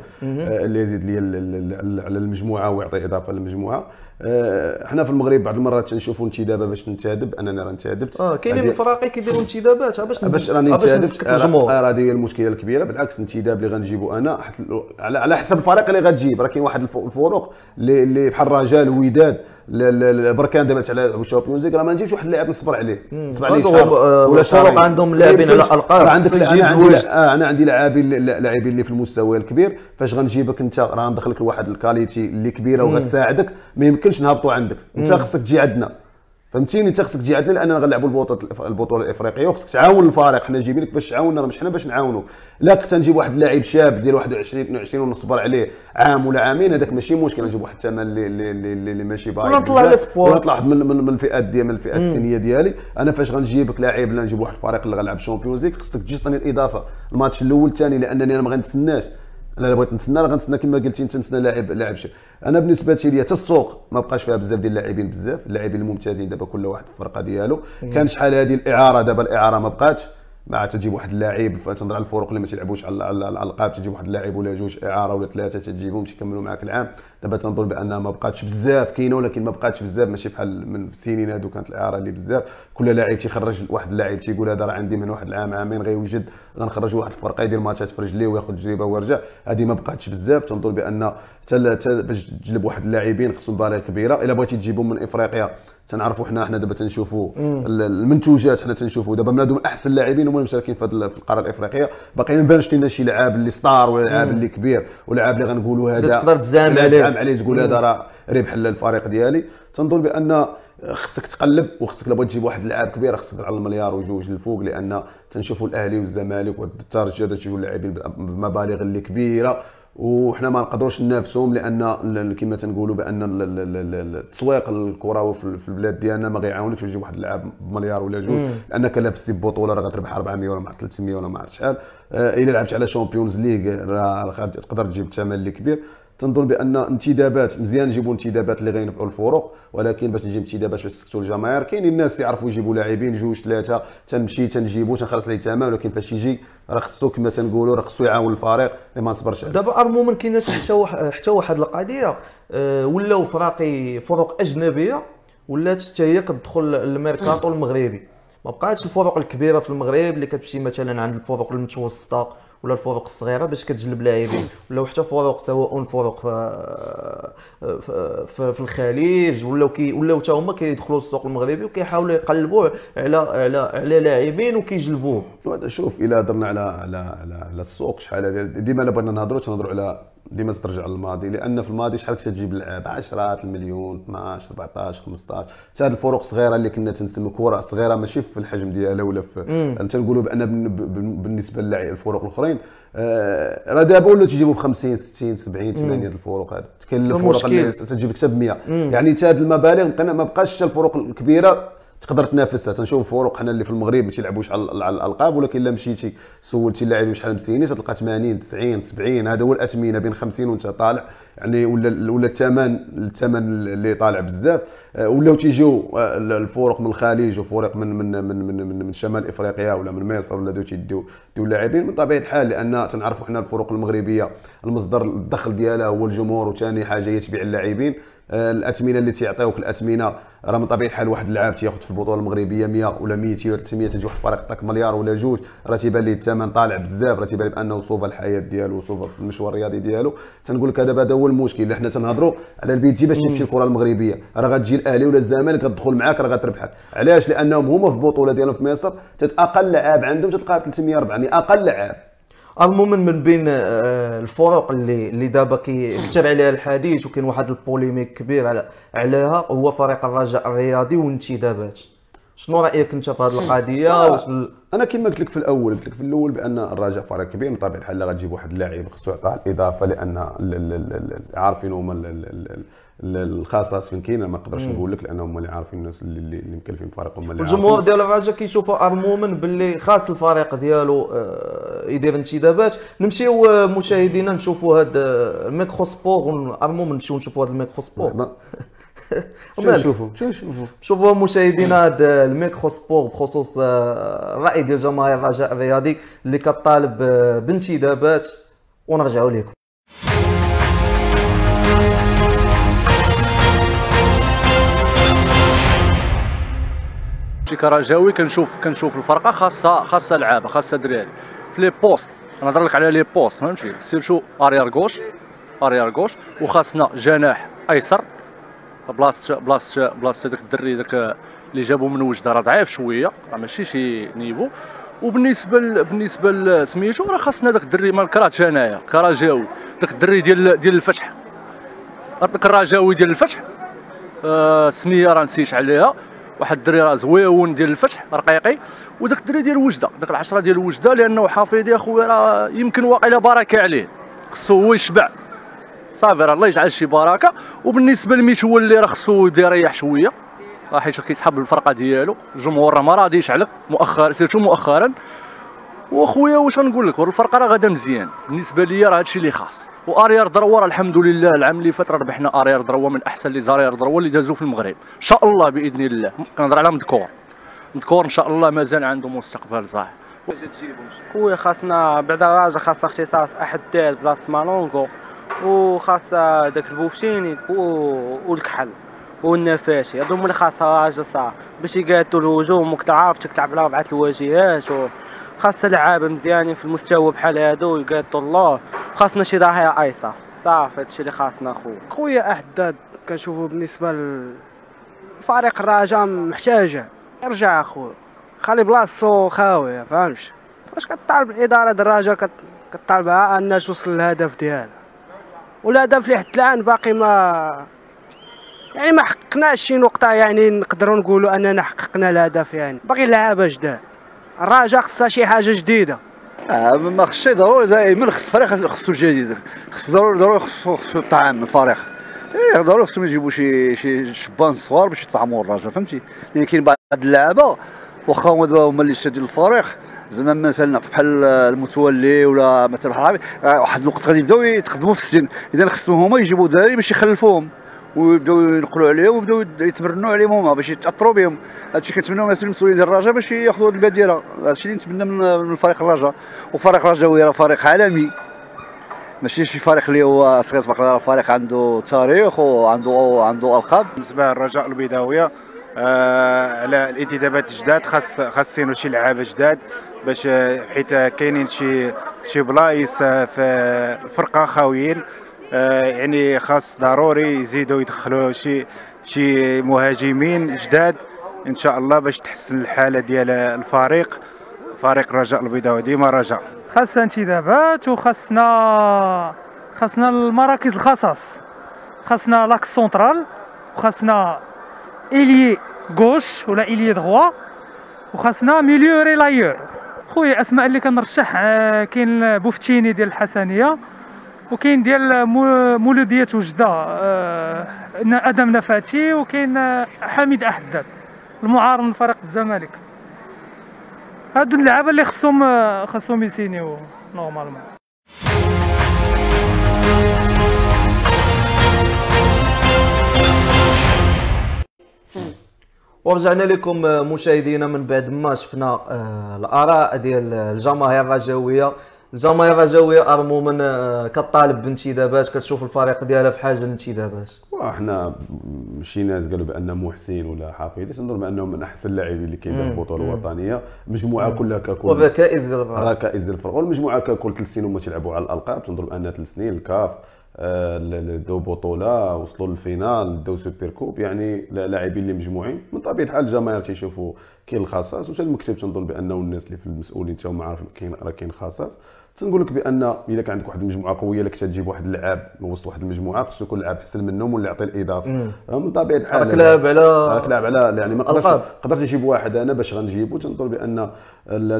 اللي يزيد ليا ال- ال- ال- على المجموعة ويعطي إضافة للمجموعة. آه، حنا في المغرب بعض المرات تنشوفوا انتدابه باش ننتدب اننا راه انتدبت. آه كاينين الفراقي كيديروا انتدابات باش باش راني باش انتدبت. راه هذه هي المشكلة الكبيرة. بالعكس الانتداب اللي غنجيبو أنا على على حسب الفريق اللي غتجيب. راه كاين واحد الف- الفروق اللي بحال الرجاء الوداد. بركان دابا على ال Champions League راه ما نجيبش واحد اللاعب نصبر عليه. نصبر عليه شهر. آه، ولا شهرين. عندهم لاعبين على راه عندك أنا عندي. آه أنا عندي لاعبين لاعبين اللي في المستوى الكبير. فاش غنجيبك أنت؟ راه ندخلك لواحد ال qualité اللي كبيرة وغتساعدك ما يمكنش نهبطوا عندك. أنت خصك تجي عندنا. فهمتيني؟ انت خصك تجي عندنا لاننا غنلعبوا البطوله البطولة الإفريقية وخصك تعاون الفريق. حنا جايبينك باش تعاوننا مش حنا باش نعاونوا لا كنت نجيب واحد اللاعب شاب ديال 21 22 ونصبر عليه عام ولا عامين هذاك ماشي مشكل. نجيب واحد الثمن اللي اللي, اللي, اللي ماشي بايع ولا نطلع l'espoir. ولا نطلع واحد من, من, من الفئات ديال من الفئات السنية ديالي. أنا فاش غنجيبك لاعب ولا نجيب واحد الفريق اللي غنلعب ال Champions League خصك تجي تعطيني الاضافه الماتش الأول الثاني لأنني أنا ما غنتسناش. الا بغيت نتسنى راه غنتسنى كما قلتي انت نتسنى لاعب لاعب شي. أنا بالنسبة لي حتى السوق ما بقاش فيها بزاف ديال اللاعبين بزاف. اللاعبين الممتازين دابا كل واحد في الفرقة ديالو. كان شحال هذه الإعارة؟ دابا الإعارة ما بقاتش. عاد تجيب واحد اللاعب تنظر على الفرق اللي ما تيلعبوش على على على الألقاب تجيب واحد اللاعب ولا جوج إعارة ولا ثلاثة تجيبهم تكملوا معاك العام. دابا تنظن بانها ما بقاتش بزاف كاينة ولكن ما بقاتش بزاف ماشي بحال من السنين هادو كانت الإعارة اللي بزاف. كل لاعب تيخرج واحد اللاعب تيقول هذا راه عندي من واحد العام عامين غيوجد غنخرج واحد الفرقة يدير ماتشات في رجليه وياخذ تجربه ويرجع. هذه ما بقاتش بزاف. تنظن بأن تل- باش تجلب واحد اللاعبين خصهم مبالغ كبيرة. إلا بغيتي تجيبهم من إفريقيا تنعرفوا حنا حنا دابا تنشوفوا ال- المنتوجات حنا تنشوفوا دابا من أحسن اللاعبين هما المشاركين في القارة الإفريقية. باقي ما بانش لنا شي لعاب اللي ستار ولا لعاب اللي كبير ولا اللي غنقولوا هذا تقدر تزعم لا عليه. تقول هذا راه ربح للفريق ديالي. تنظن بأن خصك تقلب وخصك لو تجيب واحد اللاعب كبير خصك على المليار وجوج للفوق لأن تنشوفوا الأهلي والزمالك والترجي تجيبوا لاعبين بمبالغ اللي كبيرة. وحنا ما نقدروش ننافسهم لأن كما تنقولوا بأن ال- ال- ال- ال- التسويق الكروي في البلاد ديالنا ما غيعاونكش تجيب واحد اللاعب بمليار ولا جوج. لانك لا في بطولة راه غتربح 400 ولا مع 300 ولا ما عرفت شحال. آه، إلا لعبت على Champions League راه تقدر تجيب الثمن اللي كبير. تنظن بأن انتدابات مزيان نجيبوا انتدابات اللي غينفعوا الفرق ولكن باش نجيب انتدابات باش نسكتوا الجماهير كاينين الناس يعرفوا يجيبوا لاعبين جوج ثلاثة تنمشي تنجيبو تنخلص عليه الثمن ولكن فاش يجي راه خصو كما تنقولوا راه خصو يعاون الفريق اللي ما نصبرش عليه. دابا عموما كاينة حتى واحد حتى واحد القضية آه، ولاو فراقي فرق أجنبية ولات حتى هي كتدخل الميركاتو المغربي. ما بقاتش الفرق الكبيرة في المغرب اللي كتمشي مثلا عند الفرق المتوسطة. ولا الفرق الصغيرة باش كتجلب لاعبين ولا حتى فرق سواء فرق في, في, في, الخليج ولاو كي ولاو حتى هما كيدخلوا السوق المغربي وكيحاولوا يقلبوا على على على لاعبين وكيجلبوه. وهذا شوف إلا هضرنا على على على, السوق شحال ديما إلا بغينا نهضروا تنهضروا على ديما ترجع للماضي لأن في الماضي شحال كنت تجيب لعاب؟ عشرات المليون 12 14 15 حتى الفروق الصغيره اللي كنا تنسموا كره صغيرة ماشي في الحجم ديالها ولا في تنقولوا بأن بن- بن- بالنسبة الفروق الأخرين آه، راه دابا ولاو تيجيبوا ب 50 60 70 80 هاد. الفروق هاد كاين الفروق. اللي تجيب لك حتى ب 100 يعني حتى هاد المبالغ ما بقاش الفروق الكبيرة تقدر تنافسها. تنشوف فروق حنا اللي في المغرب ما تيلعبوش على الألقاب ولكن إلا مشيتي سولتي اللاعبين شحال مسينين تلقى 80 90 70 هذا هو الأثمنة بين 50 وانت طالع. يعني ولا ولا الثمن الثمن اللي طالع بزاف. آه، ولاو تيجيو آه، الفرق من الخليج وفرق من من من من, من, من شمال إفريقيا ولا من مصر ولا تيديو ديو لاعبين. من طبيعة الحال لأن تنعرفوا حنا الفرق المغربية المصدر الدخل ديالها هو الجمهور وثاني حاجة هي تبيع اللاعبين. آه، الأثمنة اللي تيعطيوك الأثمنة راه من طبيعة الحال واحد اللاعب تياخذ في البطولة المغربية 100 ولا 200 ولا 300 تجي واحد الفريق يعطيك مليار ولا جوج. راه تيبان ليه الثمن طالع بزاف راه تيبان بأنه صوفى الحياة ديالو وصوفى في المشوار الرياضي ديالو. تنقول لك دابا هذا هو المشكل. اللي حنا تنهضروا على البيتي باش تمشي الكره المغربية. راه غتجي الأهلي ولا الزمالك غتدخل معاك راه غتربحك علاش؟ لأنهم هما في البطولة ديالهم في مصر تت- أقل لاعب عندهم تلقى 300 400 أقل لاعب عموما من بين آه، الفروق اللي اللي دابا كيكثر عليها الحديث وكاين واحد ال polémique كبير على عليها هو فريق الرجاء الرياضي والانتدابات شنو رأيك أنت في هذه القضية آه. ال- أنا كما قلت لك في الأول قلت لك في الأول بأن الرجاء فريق كبير من طبيعة الحال غتجيب واحد اللاعب خصو يعطى الإضافة لأن عارفين هما ال- ال- ال- ال- الخصائص فين كاين ما نقدرش نقول لك لأن هما اللي عارفين الناس اللي اللي مكلفين الفريق هما اللي الجمهور. ديال الرجاء كيشوفوا عموما باللي خاص الفريق ديالو آه، يدير انتدابات نمشيو آه، مشاهدينا نشوفوا هذا ال micro sport عموما نمشيو نشوفوا هذا ال micro sport؟ نشوفوا نشوفوا شوفوا مشاهدينا هذا ال micro sport بخصوص آه، الراي ديال جماهير الرجاء الرياضي اللي كطالب آه، بانتدابات ونرجعوا لكم كرجاوي كنشوف كنشوف الفرقة خاصها خاصها لعابة خاصها دراري. في les postes نهضر لك على les postes فهمتي؟ surtout arrière gauche arrière gauche وخاصنا جناح أيسر. بلاصة بلاصة بلاصة داك الدري داك اللي جابو من وجدة راه ضعيف شوية راه ماشي شي niveau. وبالنسبة ل... بالنسبة لسميتو راه خاصنا داك الدري ما كرهتش انايا كرجاوي داك الدري ديال ديال الفتح. داك الرجاوي ديال الفتح. آه سمية راه نسيت عليها. واحد الدري راه زويون ديال الفتح رقيقي. وداك الدري ديال وجدة داك العشرة ديال وجدة لأنه حفيظي أخويا راه يمكن واقيلا بركة عليه. خصو هو يشبع. صافي راه الله يجعل شي بركة. وبالنسبة لميتو اللي راه خصو يريح شوية. راه حيت كيسحب الفرقة ديالو. الجمهور راه ما راضيش عليك مؤخرا سيرتو مؤخرا. واخويا واش غنقول لك الفرقه راه غادا مزيان. بالنسبة ليا راه هادشي اللي خاص. وأريار ضروه راه الحمد لله العام اللي فات ربحنا أريار ضروه من أحسن لي زاريار ضروه اللي دازوا في المغرب. إن شاء الله بإذن الله. كنهضر على مذكور. مذكور إن شاء الله مازال عنده مستقبل صح خويا خاصنا بعدا راجع خاص اختصاص أحد ديال بلاصة مالونغو وخاص داك البوفتيني والكحل والنفاشي. هادو هما اللي خاصها راجع صح باش يقاتلوا الهجوم وكتعرف تلعب على ربعة الواجهات وخاص لعابة مزيانين في المستوى بحال هادو يقاتلوا الله خاصنا شي ظهير أيسر. صافي هادشي اللي خاصنا خويا خويا أحداد كنشوفو بالنسبة لفريق الرجاء محتاجة. يرجع أخويا. خلي بلاصتو خاويه فهمتش فاش كطالب الإدارة الرجاء كطالبها أنها توصل للهدف ديالها. والهدف اللي حتى الآن باقي ما يعني ما حققناش شي نقطة يعني نقدروا نقولوا أننا حققنا الهدف يعني. باقي لعابة جداد. الرجاء خصها شي حاجة جديدة. آه ما خصش ضروري دائما خص الفريق خصو الجديد خص ضروري ضروري خصو خصو الطعام الفريق. إيه ضروري خصهم يجيبوا شي شي شبان صغار باش يطعموا الراجل فهمتي؟ لأن كاين بعض اللعابه واخا هما دابا هما اللي شادين الفريق زعما مثلا بحال المتولي ولا مثلا بحال آه، واحد الوقت غادي يبداو يتقدموا في السن إذا خصهم هما يجيبوا دراري باش يخلفوهم. ويبداو ينقلوا عليهم ويبداو يتمرنوا عليهم هما باش يتاثروا بهم. هادشي كنتمناو من المسؤولين ديال الرجاء باش ياخذوا البادره هادشي اللي نتمنى من فريق الرجاء وفريق الرجاوي راه فريق عالمي. ماشي شي فريق اللي هو صغير باقي راه فريق عنده تاريخ وعنده عنده ألقاب. بالنسبة للرجاء البيضاوية آه على الانتدابات الجداد خاص خاصين شي لعابة جداد باش آه، حيت كاينين شي شي بلايص آه، في الفرقه خاويين. يعني خاص ضروري يزيدوا يدخلوا شي شي مهاجمين جداد إن شاء الله باش تحسن الحالة ديال الفريق. فريق الرجاء البيضاوي ديما رجاء. خاصنا انتدابات وخاصنا خاصنا المراكز الخصاص. خاصنا l'axe central وخاصنا ailier gauche ولا ailier droit وخاصنا milieu relayeur خويا أسماء اللي كنرشح آه، كاين بوفتيني ديال الحسنية. وكاين ديال مو- مولودية وجدة آه، أدم نفاتي وكاين آه، حميد أحداد المعار من فريق الزمالك. هادو اللعابة اللي خصهم آه، خصهم يسينيو نورمالمون. ورجعنا لكم مشاهدينا من بعد ما شفنا الآراء ديال الجماهير الرجاويه الجماهير الرجاويه عموما آه، كطالب بانتدابات كتشوف الفريق ديالها في حاجة للانتدابات وحنا شي ناس قالوا بأن محسن ولا حفيظ تنظر بأنهم من أحسن اللاعبين اللي كاين في. البطولة. الوطنية مجموعة مم. كلها ككل وركائز الفرق. ركائز الفرق والمجموعة ككل ثلاث سنين هما تيلعبوا على الألقاب تنظر بأن ثلاث سنين الكاف آه، داو بطولة وصلوا لل finale داو super coupe يعني لا- لاعبين اللي مجموعين من طبيعة الحال الجماهير تيشوفوا كاين الخصاص وحتى المكتب تنظن بأنه الناس اللي في المسؤولين تا هما عارفين كاين راه كاين خصاص تنقول لك بأن الا كان عندك واحد المجموعة قوية لك تجيب واحد اللعاب من وسط واحد المجموعة خصو يكون لعاب أحسن منهم ولا يعطي الإضافة. من طبيعة الحال راك لاعب على- راك لاعب على يعني ما قدرتش. قدرت نجيب واحد أنا باش غنجيبو تنظر بأن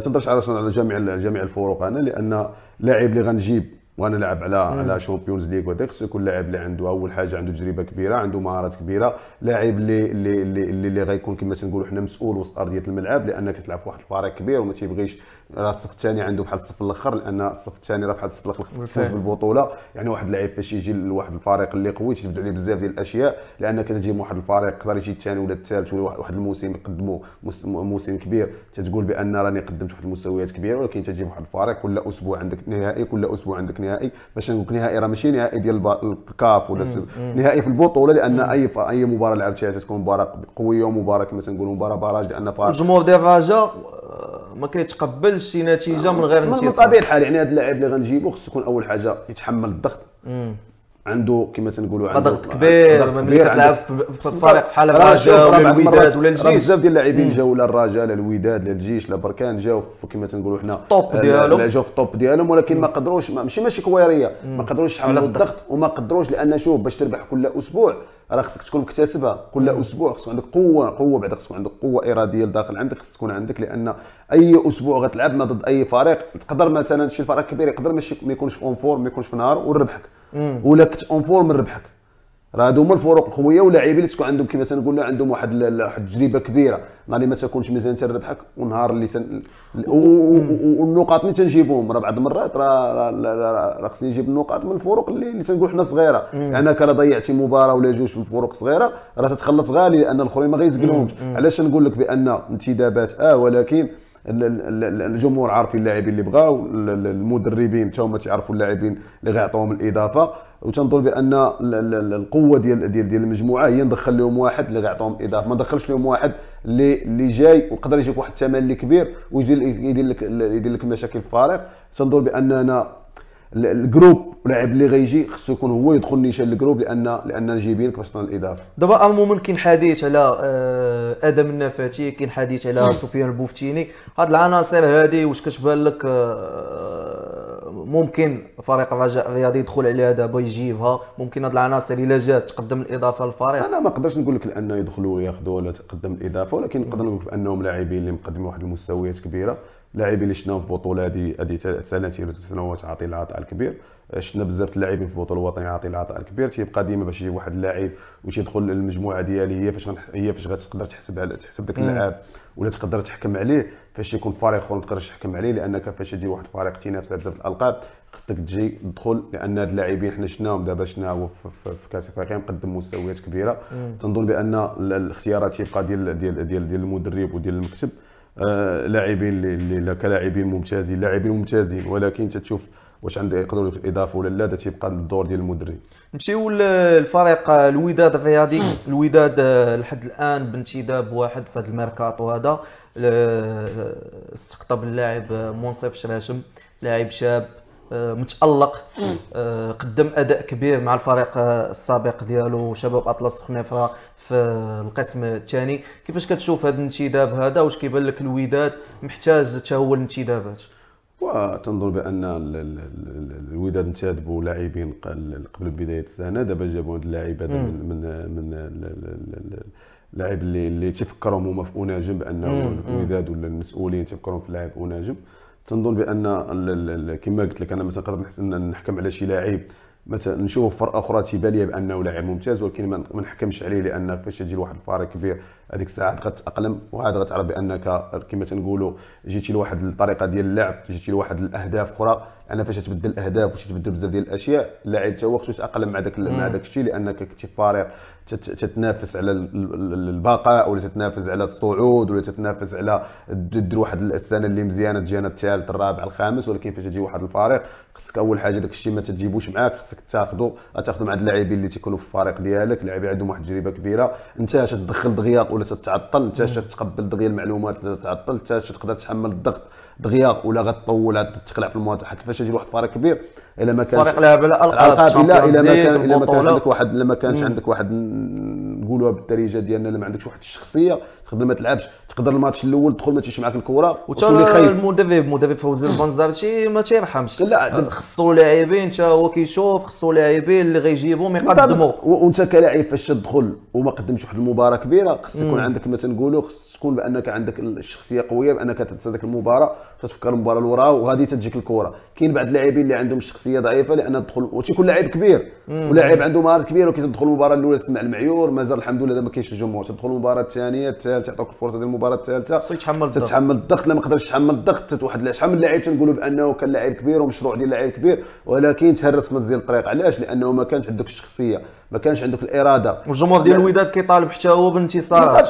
تنظرش على على جميع جميع الفروق أنا لأن لاعب اللي غنجيب وأنا لاعب على مم. على شامبيونز ليغ وداك خصو يكون لاعب اللي عنده أول حاجة عنده تجربة كبيرة عنده مهارات كبيرة لاعب اللي اللي اللي, اللي, اللي غيكون كما تنقولوا حنا مسؤول وسط أرضية الملعب لأنك تلعب في واحد الفريق كبير وما تيبغيش راه الصف الثاني عنده بحال الصف الآخر لأن الصف الثاني راه بحال الصف الآخر خصك تفوز. بالبطولة يعني واحد اللاعب فاش يجي لواحد الفريق اللي قوي تبدو عليه بزاف ديال الأشياء لانك تجي من واحد الفريق يقدر يجي الثاني ولا الثالث ولا واحد- الموسم يقدموا موس- موسم كبير تتقول بأن راني قدمت واحد المستويات كبيرة ولكن تجي واحد الفريق كل أسبوع عندك نهائي كل أسبوع عندك نهائي باش نقول لك نهائي راه ماشي نهائي ديال الكاف ولا. نهائي في البطولة لأن. أي ف- أي مباراة لعبتها تكون مباراة قوية ومباراة كما تنقولوا مباراة باراج لأن الجمهور ديال الرجاء آه، ما كيتقبلش شي نتيجة من غير من انتصار طبيعه الحال يعني هذا اللاعب اللي غنجيبو خصو يكون أول حاجة يتحمل الضغط. عنده كما تنقولوا عنده ضغط كبير ملي كتلعب في- فريق بحال الرجاء ولا الوداد ولا الجيش. بزاف ديال اللاعبين مم. جاوا لا الرجاء لا الوداد لا الجيش لا بركان جاوا في- كما تنقولوا حنا الطوب ديالهم. لا جاوا في الطوب ديالهم ولكن ما قدروش ما- ماشي ماشي كويريه. ما قدروش يحملوا الضغط. الضغط وما قدروش لأن شوف باش تربح كل أسبوع راه خصك تكون مكتسبها كل أسبوع خصك عندك قوة قوة بعد خصك عندك قوة إرادية لداخل عندك خصك تكون عندك لأن أي أسبوع غتلعب ما ضد أي فريق تقدر مثلا شي فريق كبير يقدر ماشي ما يكونش en forme ما يكونش في نهار ونربحك. ولا كنت en forme نربحك راه هادو هما الفروق القويه ولاعبين اللي تكون عندهم كما تنقولوا عندهم واحد واحد التجربة كبيرة نهار اللي ما تكونش مزيان تربحك ونهار اللي تن... والنقاط اللي تنجيبهم راه بعض المرات راه راه- خصني نجيب النقاط من الفروق اللي, اللي تنقول حنا صغيرة مم. يعني كان ضيعتي مباراة ولا جوج في الفروق صغيرة راه تتخلص غالي لأن الاخرين ما غيزقلهمش. مم. علاش نقول لك بأن انتدابات آه ولكن الجمهور عارفين اللاعبين اللي بغاو ال- ال- المدربين حتى هما تيعرفوا اللاعبين اللي غيعطوهم الإضافة. وتنظن بأن ال- ال- ال- القوة ديال ديال ديال المجموعة هي ندخل لهم واحد اللي غيعطوهم إضافة. ما ندخلش لهم واحد اللي اللي جاي ويقدر يجيك واحد الثمن اللي كبير ويدير يدير لك يدير لك مشاكل في الفريق. تنظن بأننا ال groupe اللاعب اللي غيجي خصو يكون هو يدخل نيشان ال groupe لأن لأن جايبينك باش تعطي الإضافة. دابا المهم كاين حديث على آه، آدم النفاتي كاين حديث على سفيان البوفتيني. هاد العناصر هادي واش كتبان لك آه، ممكن فريق الرجاء الرياضي يدخل عليها دابا يجيبها؟ ممكن هاد العناصر إلا جات تقدم الإضافة للفريق؟ أنا ما نقدرش نقول لك لأنه يدخلوا ياخذوا ولا تقدم الإضافة ولكن نقدر نقول لك بأنهم لاعبين اللي مقدمين واحد المستويات كبيرة. لاعبين اللي شفناهم في بطولة هذه هذه ثلاث سنتين وثلاث سنوات عاطي العطاء الكبير. شفنا بزاف اللاعبين في البطولة الوطنيه عاطي العطاء الكبير. تيبقى ديما باش يجي واحد اللاعب وتيدخل المجموعه ديالي هي فاش هي فاش غتقدر تحسب على تحسب ذاك. اللاعب ولا تقدر تحكم عليه فاش يكون فريق أخر ما تقدرش تحكم عليه لأنك فاش يجي واحد الفريق تينافس على بزاف الألقاب خصك تجي تدخل لأن هاد اللاعبين حنا شفناهم. دابا شفنا هو في, في, في كاس إفريقيا مقدم مستويات كبيرة. تنظن بأن ال- الاختيارات تيبقى ديال ديال ديال ديال المدرب وديال المكتب. آه لاعبين اللي, اللي لا كلاعبين ممتازين لاعبين ممتازين ولكن تتشوف واش عنده يقدروا الاضافه ولا لا تيبقى الدور ديال المدرب. نمشيو للفريق الوداد الرياضي الوداد آه، لحد الآن بانتداب واحد في هذا الميركاتو هذا آه، استقطب اللاعب آه، منصف شراشم لاعب شاب. آه، متألق آه، قدم أداء كبير مع الفريق آه، السابق ديالو شباب أطلس خنيفره في القسم الثاني. كيفاش كتشوف هذا الانتداب هذا؟ واش كيبان لك الوداد محتاج حتى هو الانتدابات وتنظن بأن ال- ال- ال- الوداد انتدبوا لاعبين قبل بداية السنة. دابا جابوا هذا اللاعب هذا. من من من ال- ال- ال- اللاعب اللي اللي تفكرهم هما في أناجم بأنه. الوداد ولا المسؤولين تفكرهم في اللاعب أناجم. تنظن بأن كما قلت لك أنا مثلا نقدر نحسن نحكم على شي لاعب مثلا نشوف فرقه أخرى تيبان لي بأنه لاعب ممتاز ولكن ما نحكمش عليه لأن فاش تجي لواحد الفريق كبير هذيك الساعة غتأقلم وعاد غتعرف بأنك كما تنقولوا جيتي لواحد الطريقة ديال اللعب جيتي لواحد الأهداف أخرى أنا فاش تبدل الأهداف وتتبدل بزاف ديال الأشياء اللاعب حتى هو خصو يتأقلم مع ذاك مع. ذاك الشيء لأنك كنتي فريق تتنافس على ال- ال- البقاء ولا تتنافس على الصعود ولا تتنافس على دير واحد السنة اللي مزيانه تجينا الثالث الرابع الخامس؟ ولكن فاش تجي واحد الفريق خصك أول حاجة داك الشيء ما تجيبوش معاك خصك تاخذه تاخذه مع اللاعبين اللي تيكونوا في الفريق ديالك لاعبين عندهم واحد التجربة كبيرة. انت تدخل دغيا ولا تتعطل انت تقبل دغيا المعلومات ولا تتعطل انت تقدر تحمل الضغط دغيا ولا غتطول عاد تقلع في المواضيع حتى فاش يجي واحد الفريق كبير إلا ما كانش فريق لعب على الالقاب الا إلا ما كان إلا ما كان البطولة. عندك واحد إلا ما كانش. عندك واحد نقولوها بالدارجه ديالنا إلا ما عندكش واحد الشخصية تقدر ما تلعبش تقدر الماتش الأول تدخل ما تمشي معاك الكره وتولي خايف. المدرب مدرب فوزي البنزرتي ما تيرحمش. لا خصو لاعبين تا هو كيشوف خصو لاعبين اللي غيجيبهم يقدموا وأنت كلاعب فاش تدخل وما قدمتش واحد المباراة كبيرة خص. يكون عندك مثلا نقولوا خص تكون بأنك عندك الشخصية قوية بأنك تنسى المباراة. تتفكر المباراه وراها وغادي تجيك الكره كاين بعض اللاعبين اللي عندهم الشخصيه ضعيفة لأن تدخل وتيكون لاعب كبير. ولاعب عنده مهارات كبيرة وكي تدخل المباراه الأولى تسمع المعيور. مازال الحمد لله ما كاينش الجمهور. تدخل المباراه الثانية الثالثه يعطوك الفرصة ديال المباراة الثالثة. خصو يتحمل الضغط. تتحمل الضغط. لا ما قدرش يتحمل الضغط. واحد شحال من لاعب تنقولوا بأنه كان لاعب كبير ومشروع ديال لاعب كبير ولكن تهرس نص ديال الطريق. علاش؟ لأنه ما كانش عندك الشخصية. ما كانش عندك الإرادة. والجمهور ديال الوداد كيطالب حتى هو بالانتصار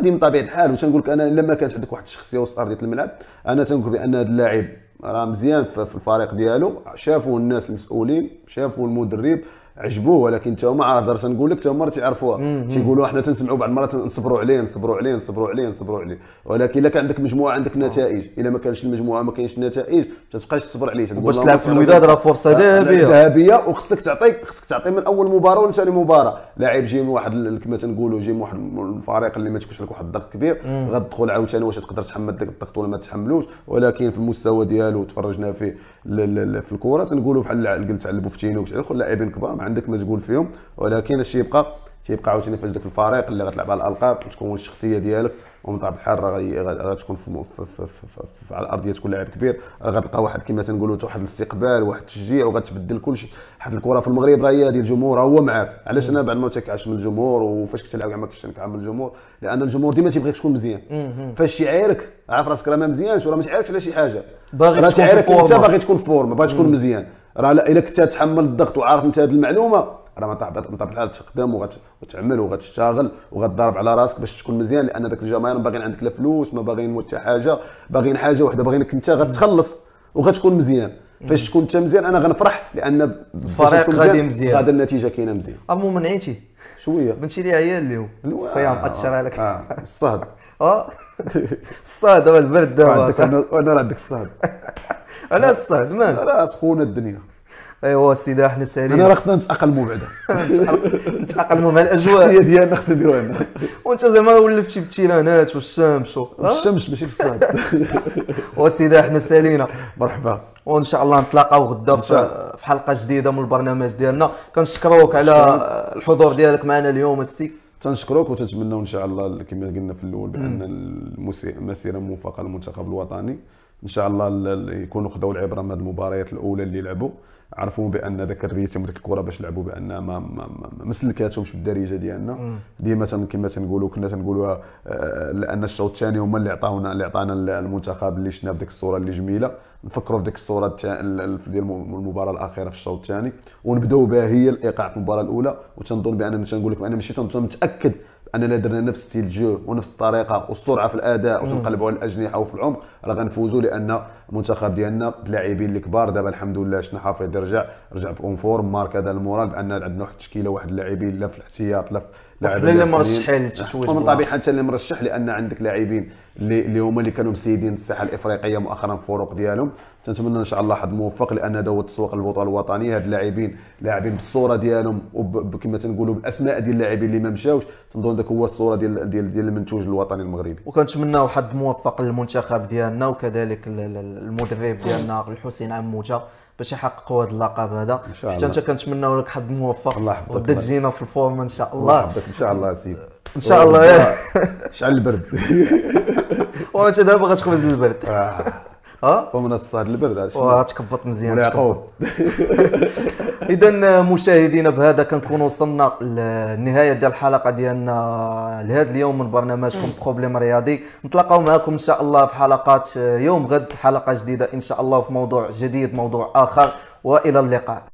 هذه من طبيعه الحال. وتنقول لك أنا لما كانت عندك واحد الشخصيه وسط ارضيه الملعب أنا تنقول بأن هذا اللاعب راه مزيان في في الفريق ديالو. شافوا الناس المسؤولين شافوا المدرب عجبوه ولكن تا هما عارف درت نقول لك تا هما راه تيعرفوها. تيقولوا إحنا تنسمعوا بعض المرات نصبروا عليه نصبروا عليه نصبروا عليه نصبروا عليه. ولكن إلا كان عندك مجموعة عندك نتائج. إلا ما كانش المجموعة ما كاينش النتائج ما تبقاش تصبر عليه. اللهم تلعب في على الوداد. راه فرصة آه، ذهبية. ذهبية. وخصك تعطي خصك تعطي من أول مباراة ولا ثاني مباراة. لاعب جاي من واحد كما تنقولوا جاي من واحد الفريق اللي ما تكونش لك واحد الضغط كبير. غتدخل عاوتاني واش تقدر تحمل ذاك الضغط ولا ما تحملوش. ولكن في المستوى ديالو تفرجنا فيه في الكره تنقولوا بحال قلت على البوفتيني وكذا الآخر لاعبين كبار عندك ما تقول فيهم ولكن الشيء يبقى تيبقى عاوتاني فاش داك الفريق اللي غتلعب على الألقاب وتكون الشخصية ديالك ومن طبع الحال راه غتكون في, في, في, في, في, في على الأرضية تكون لاعب كبير غتلقى واحد كما تنقولوا واحد الاستقبال واحد التشجيع وغتبدل كل شيء. حيت الكرة في المغرب راه هي ديال الجمهور هو معاك علاش أنا بعد ما تكعش من الجمهور وفاش كتلعب كاع ما كنتش من الجمهور؟ لأن الجمهور ديما تيبغيك تكون مزيان. فاش تيعايرك عارف راسك راه ما مزيانش ولا ما تعايركش على شي حاجة. باغي تكون في تعايرك أن فورما. باغي تكون في فورما باغي تكون مزيان. راه لا- إلا كنت تحمل الضغط وعارف أنت هذه المعلومة راه طبع من طبع الحال تخدم وغت- وتعمل وغتشتغل وغتضرب على راسك باش تكون مزيان لأن ذاك الجماهير ما باغيين عندك لا فلوس ما باغيين حتى حاجة باغيين حاجة واحدة باغيينك أنت غتخلص وغتكون مزيان. فاش تكون أنت مزيان أنا غنفرح لأن الفريق غادي مزيان. غادا النتيجة كاينة مزيان. امو منعيتي شوية. بنتي لي عيال اليوم الصيام اثر عليك آه. الصهد. آه. الصهد هو البرد. دابا عندك أنا أنا راه عندك الصهد. على الصهد مان راه سخونه الدنيا. ايوا سيدي إحنا سالين أنا راه خصنا نتاقلموا بعدا نتاقلموا مع الأجواء. الشخصية ديالنا خصنا نديروها هنا وأنت زعما ولفتي بالتيرانات والشمس و- آه؟ الشمس ماشي في الصهد وسيدي إحنا سالينا مرحبا. وإن شاء الله نتلاقاو غدا في في حلقة جديدة من البرنامج ديالنا. كنشكروك على الحضور ديالك معنا اليوم السي تنشكروك وتتمنوا إن شاء الله كما قلنا في الأول بأن المسي- المسيرة موفقة للمنتخب الوطني. إن شاء الله ال- ال- يكونوا خذوا العبرة من المباريات الأولى اللي لعبوا. عرفوا بأن ذاك الريتم وديك الكرة باش لعبوا بأن ما ما, ما, ما مسلكاتهمش بالدارجة ديالنا. ديما كما تنقولوا كنا تنقولوها آه، لأن الشوط الثاني هما اللي عطاونا اللي عطانا المنتخب اللي شفنا بديك الصورة اللي جميلة. نفكروا في ديك الصورة ديال الم- المباراة الأخيرة في الشوط الثاني. ونبداو بها هي الإيقاع في المباراة الأولى. وتنظن بان تنقول لكم أنا ماشي تنظن متأكد أننا درنا نفس style jeu ونفس الطريقة والسرعة في الأداء وتنقلبوا على الأجنحة وفي العمق راه غنفوزوا لأن المنتخب ديالنا بلاعبين الكبار. دابا الحمد لله شفنا حافظ رجع رجع ب en forme. marque هذا ال moral بأن عندنا واحد التشكيلة واحد اللاعبين لا في الاحتياط لا في وحنا اللي مرشحين للتتويج ومن باللقب. طبيعي حتى اللي مرشح لأن عندك لاعبين اللي هما اللي كانوا مسيدين الساحة الإفريقية مؤخرا في الفروق ديالهم. تنتمنى إن شاء الله حد موفق لأن هذا هو التسويق للبطوله الوطنيه هاد اللاعبين لاعبين بالصورة ديالهم وكما تنقولوا بالأسماء ديال اللاعبين اللي ما مشاوش تنظن ذاك هو الصورة ديال ديال ديال المنتوج الوطني المغربي. وكنتمناو حد موفق للمنتخب ديالنا وكذلك ال- ال- المدرب ديالنا الحسين عموته باش يحققوا هذا اللقب هذا. حتى. أنت كنتمناو لك حد موفق. وغدا تجينا في الفورم إن شاء الله. الله يحفظك. إن شاء الله سيدي. إن شاء الله. شعل البرد. وأنت دابا غتخرج للبرد. ها؟ ومن الصهد البرد؟ وغتكبط مزيان والعقوب. اذا مشاهدينا بهذا كنكون وصلنا للنهايه ديال الحلقة ديالنا لهذا اليوم من برنامجكم بروبليم رياضي نتلاقاو معكم إن شاء الله في حلقات يوم غد حلقة جديدة إن شاء الله في موضوع جديد موضوع آخر. وإلى اللقاء.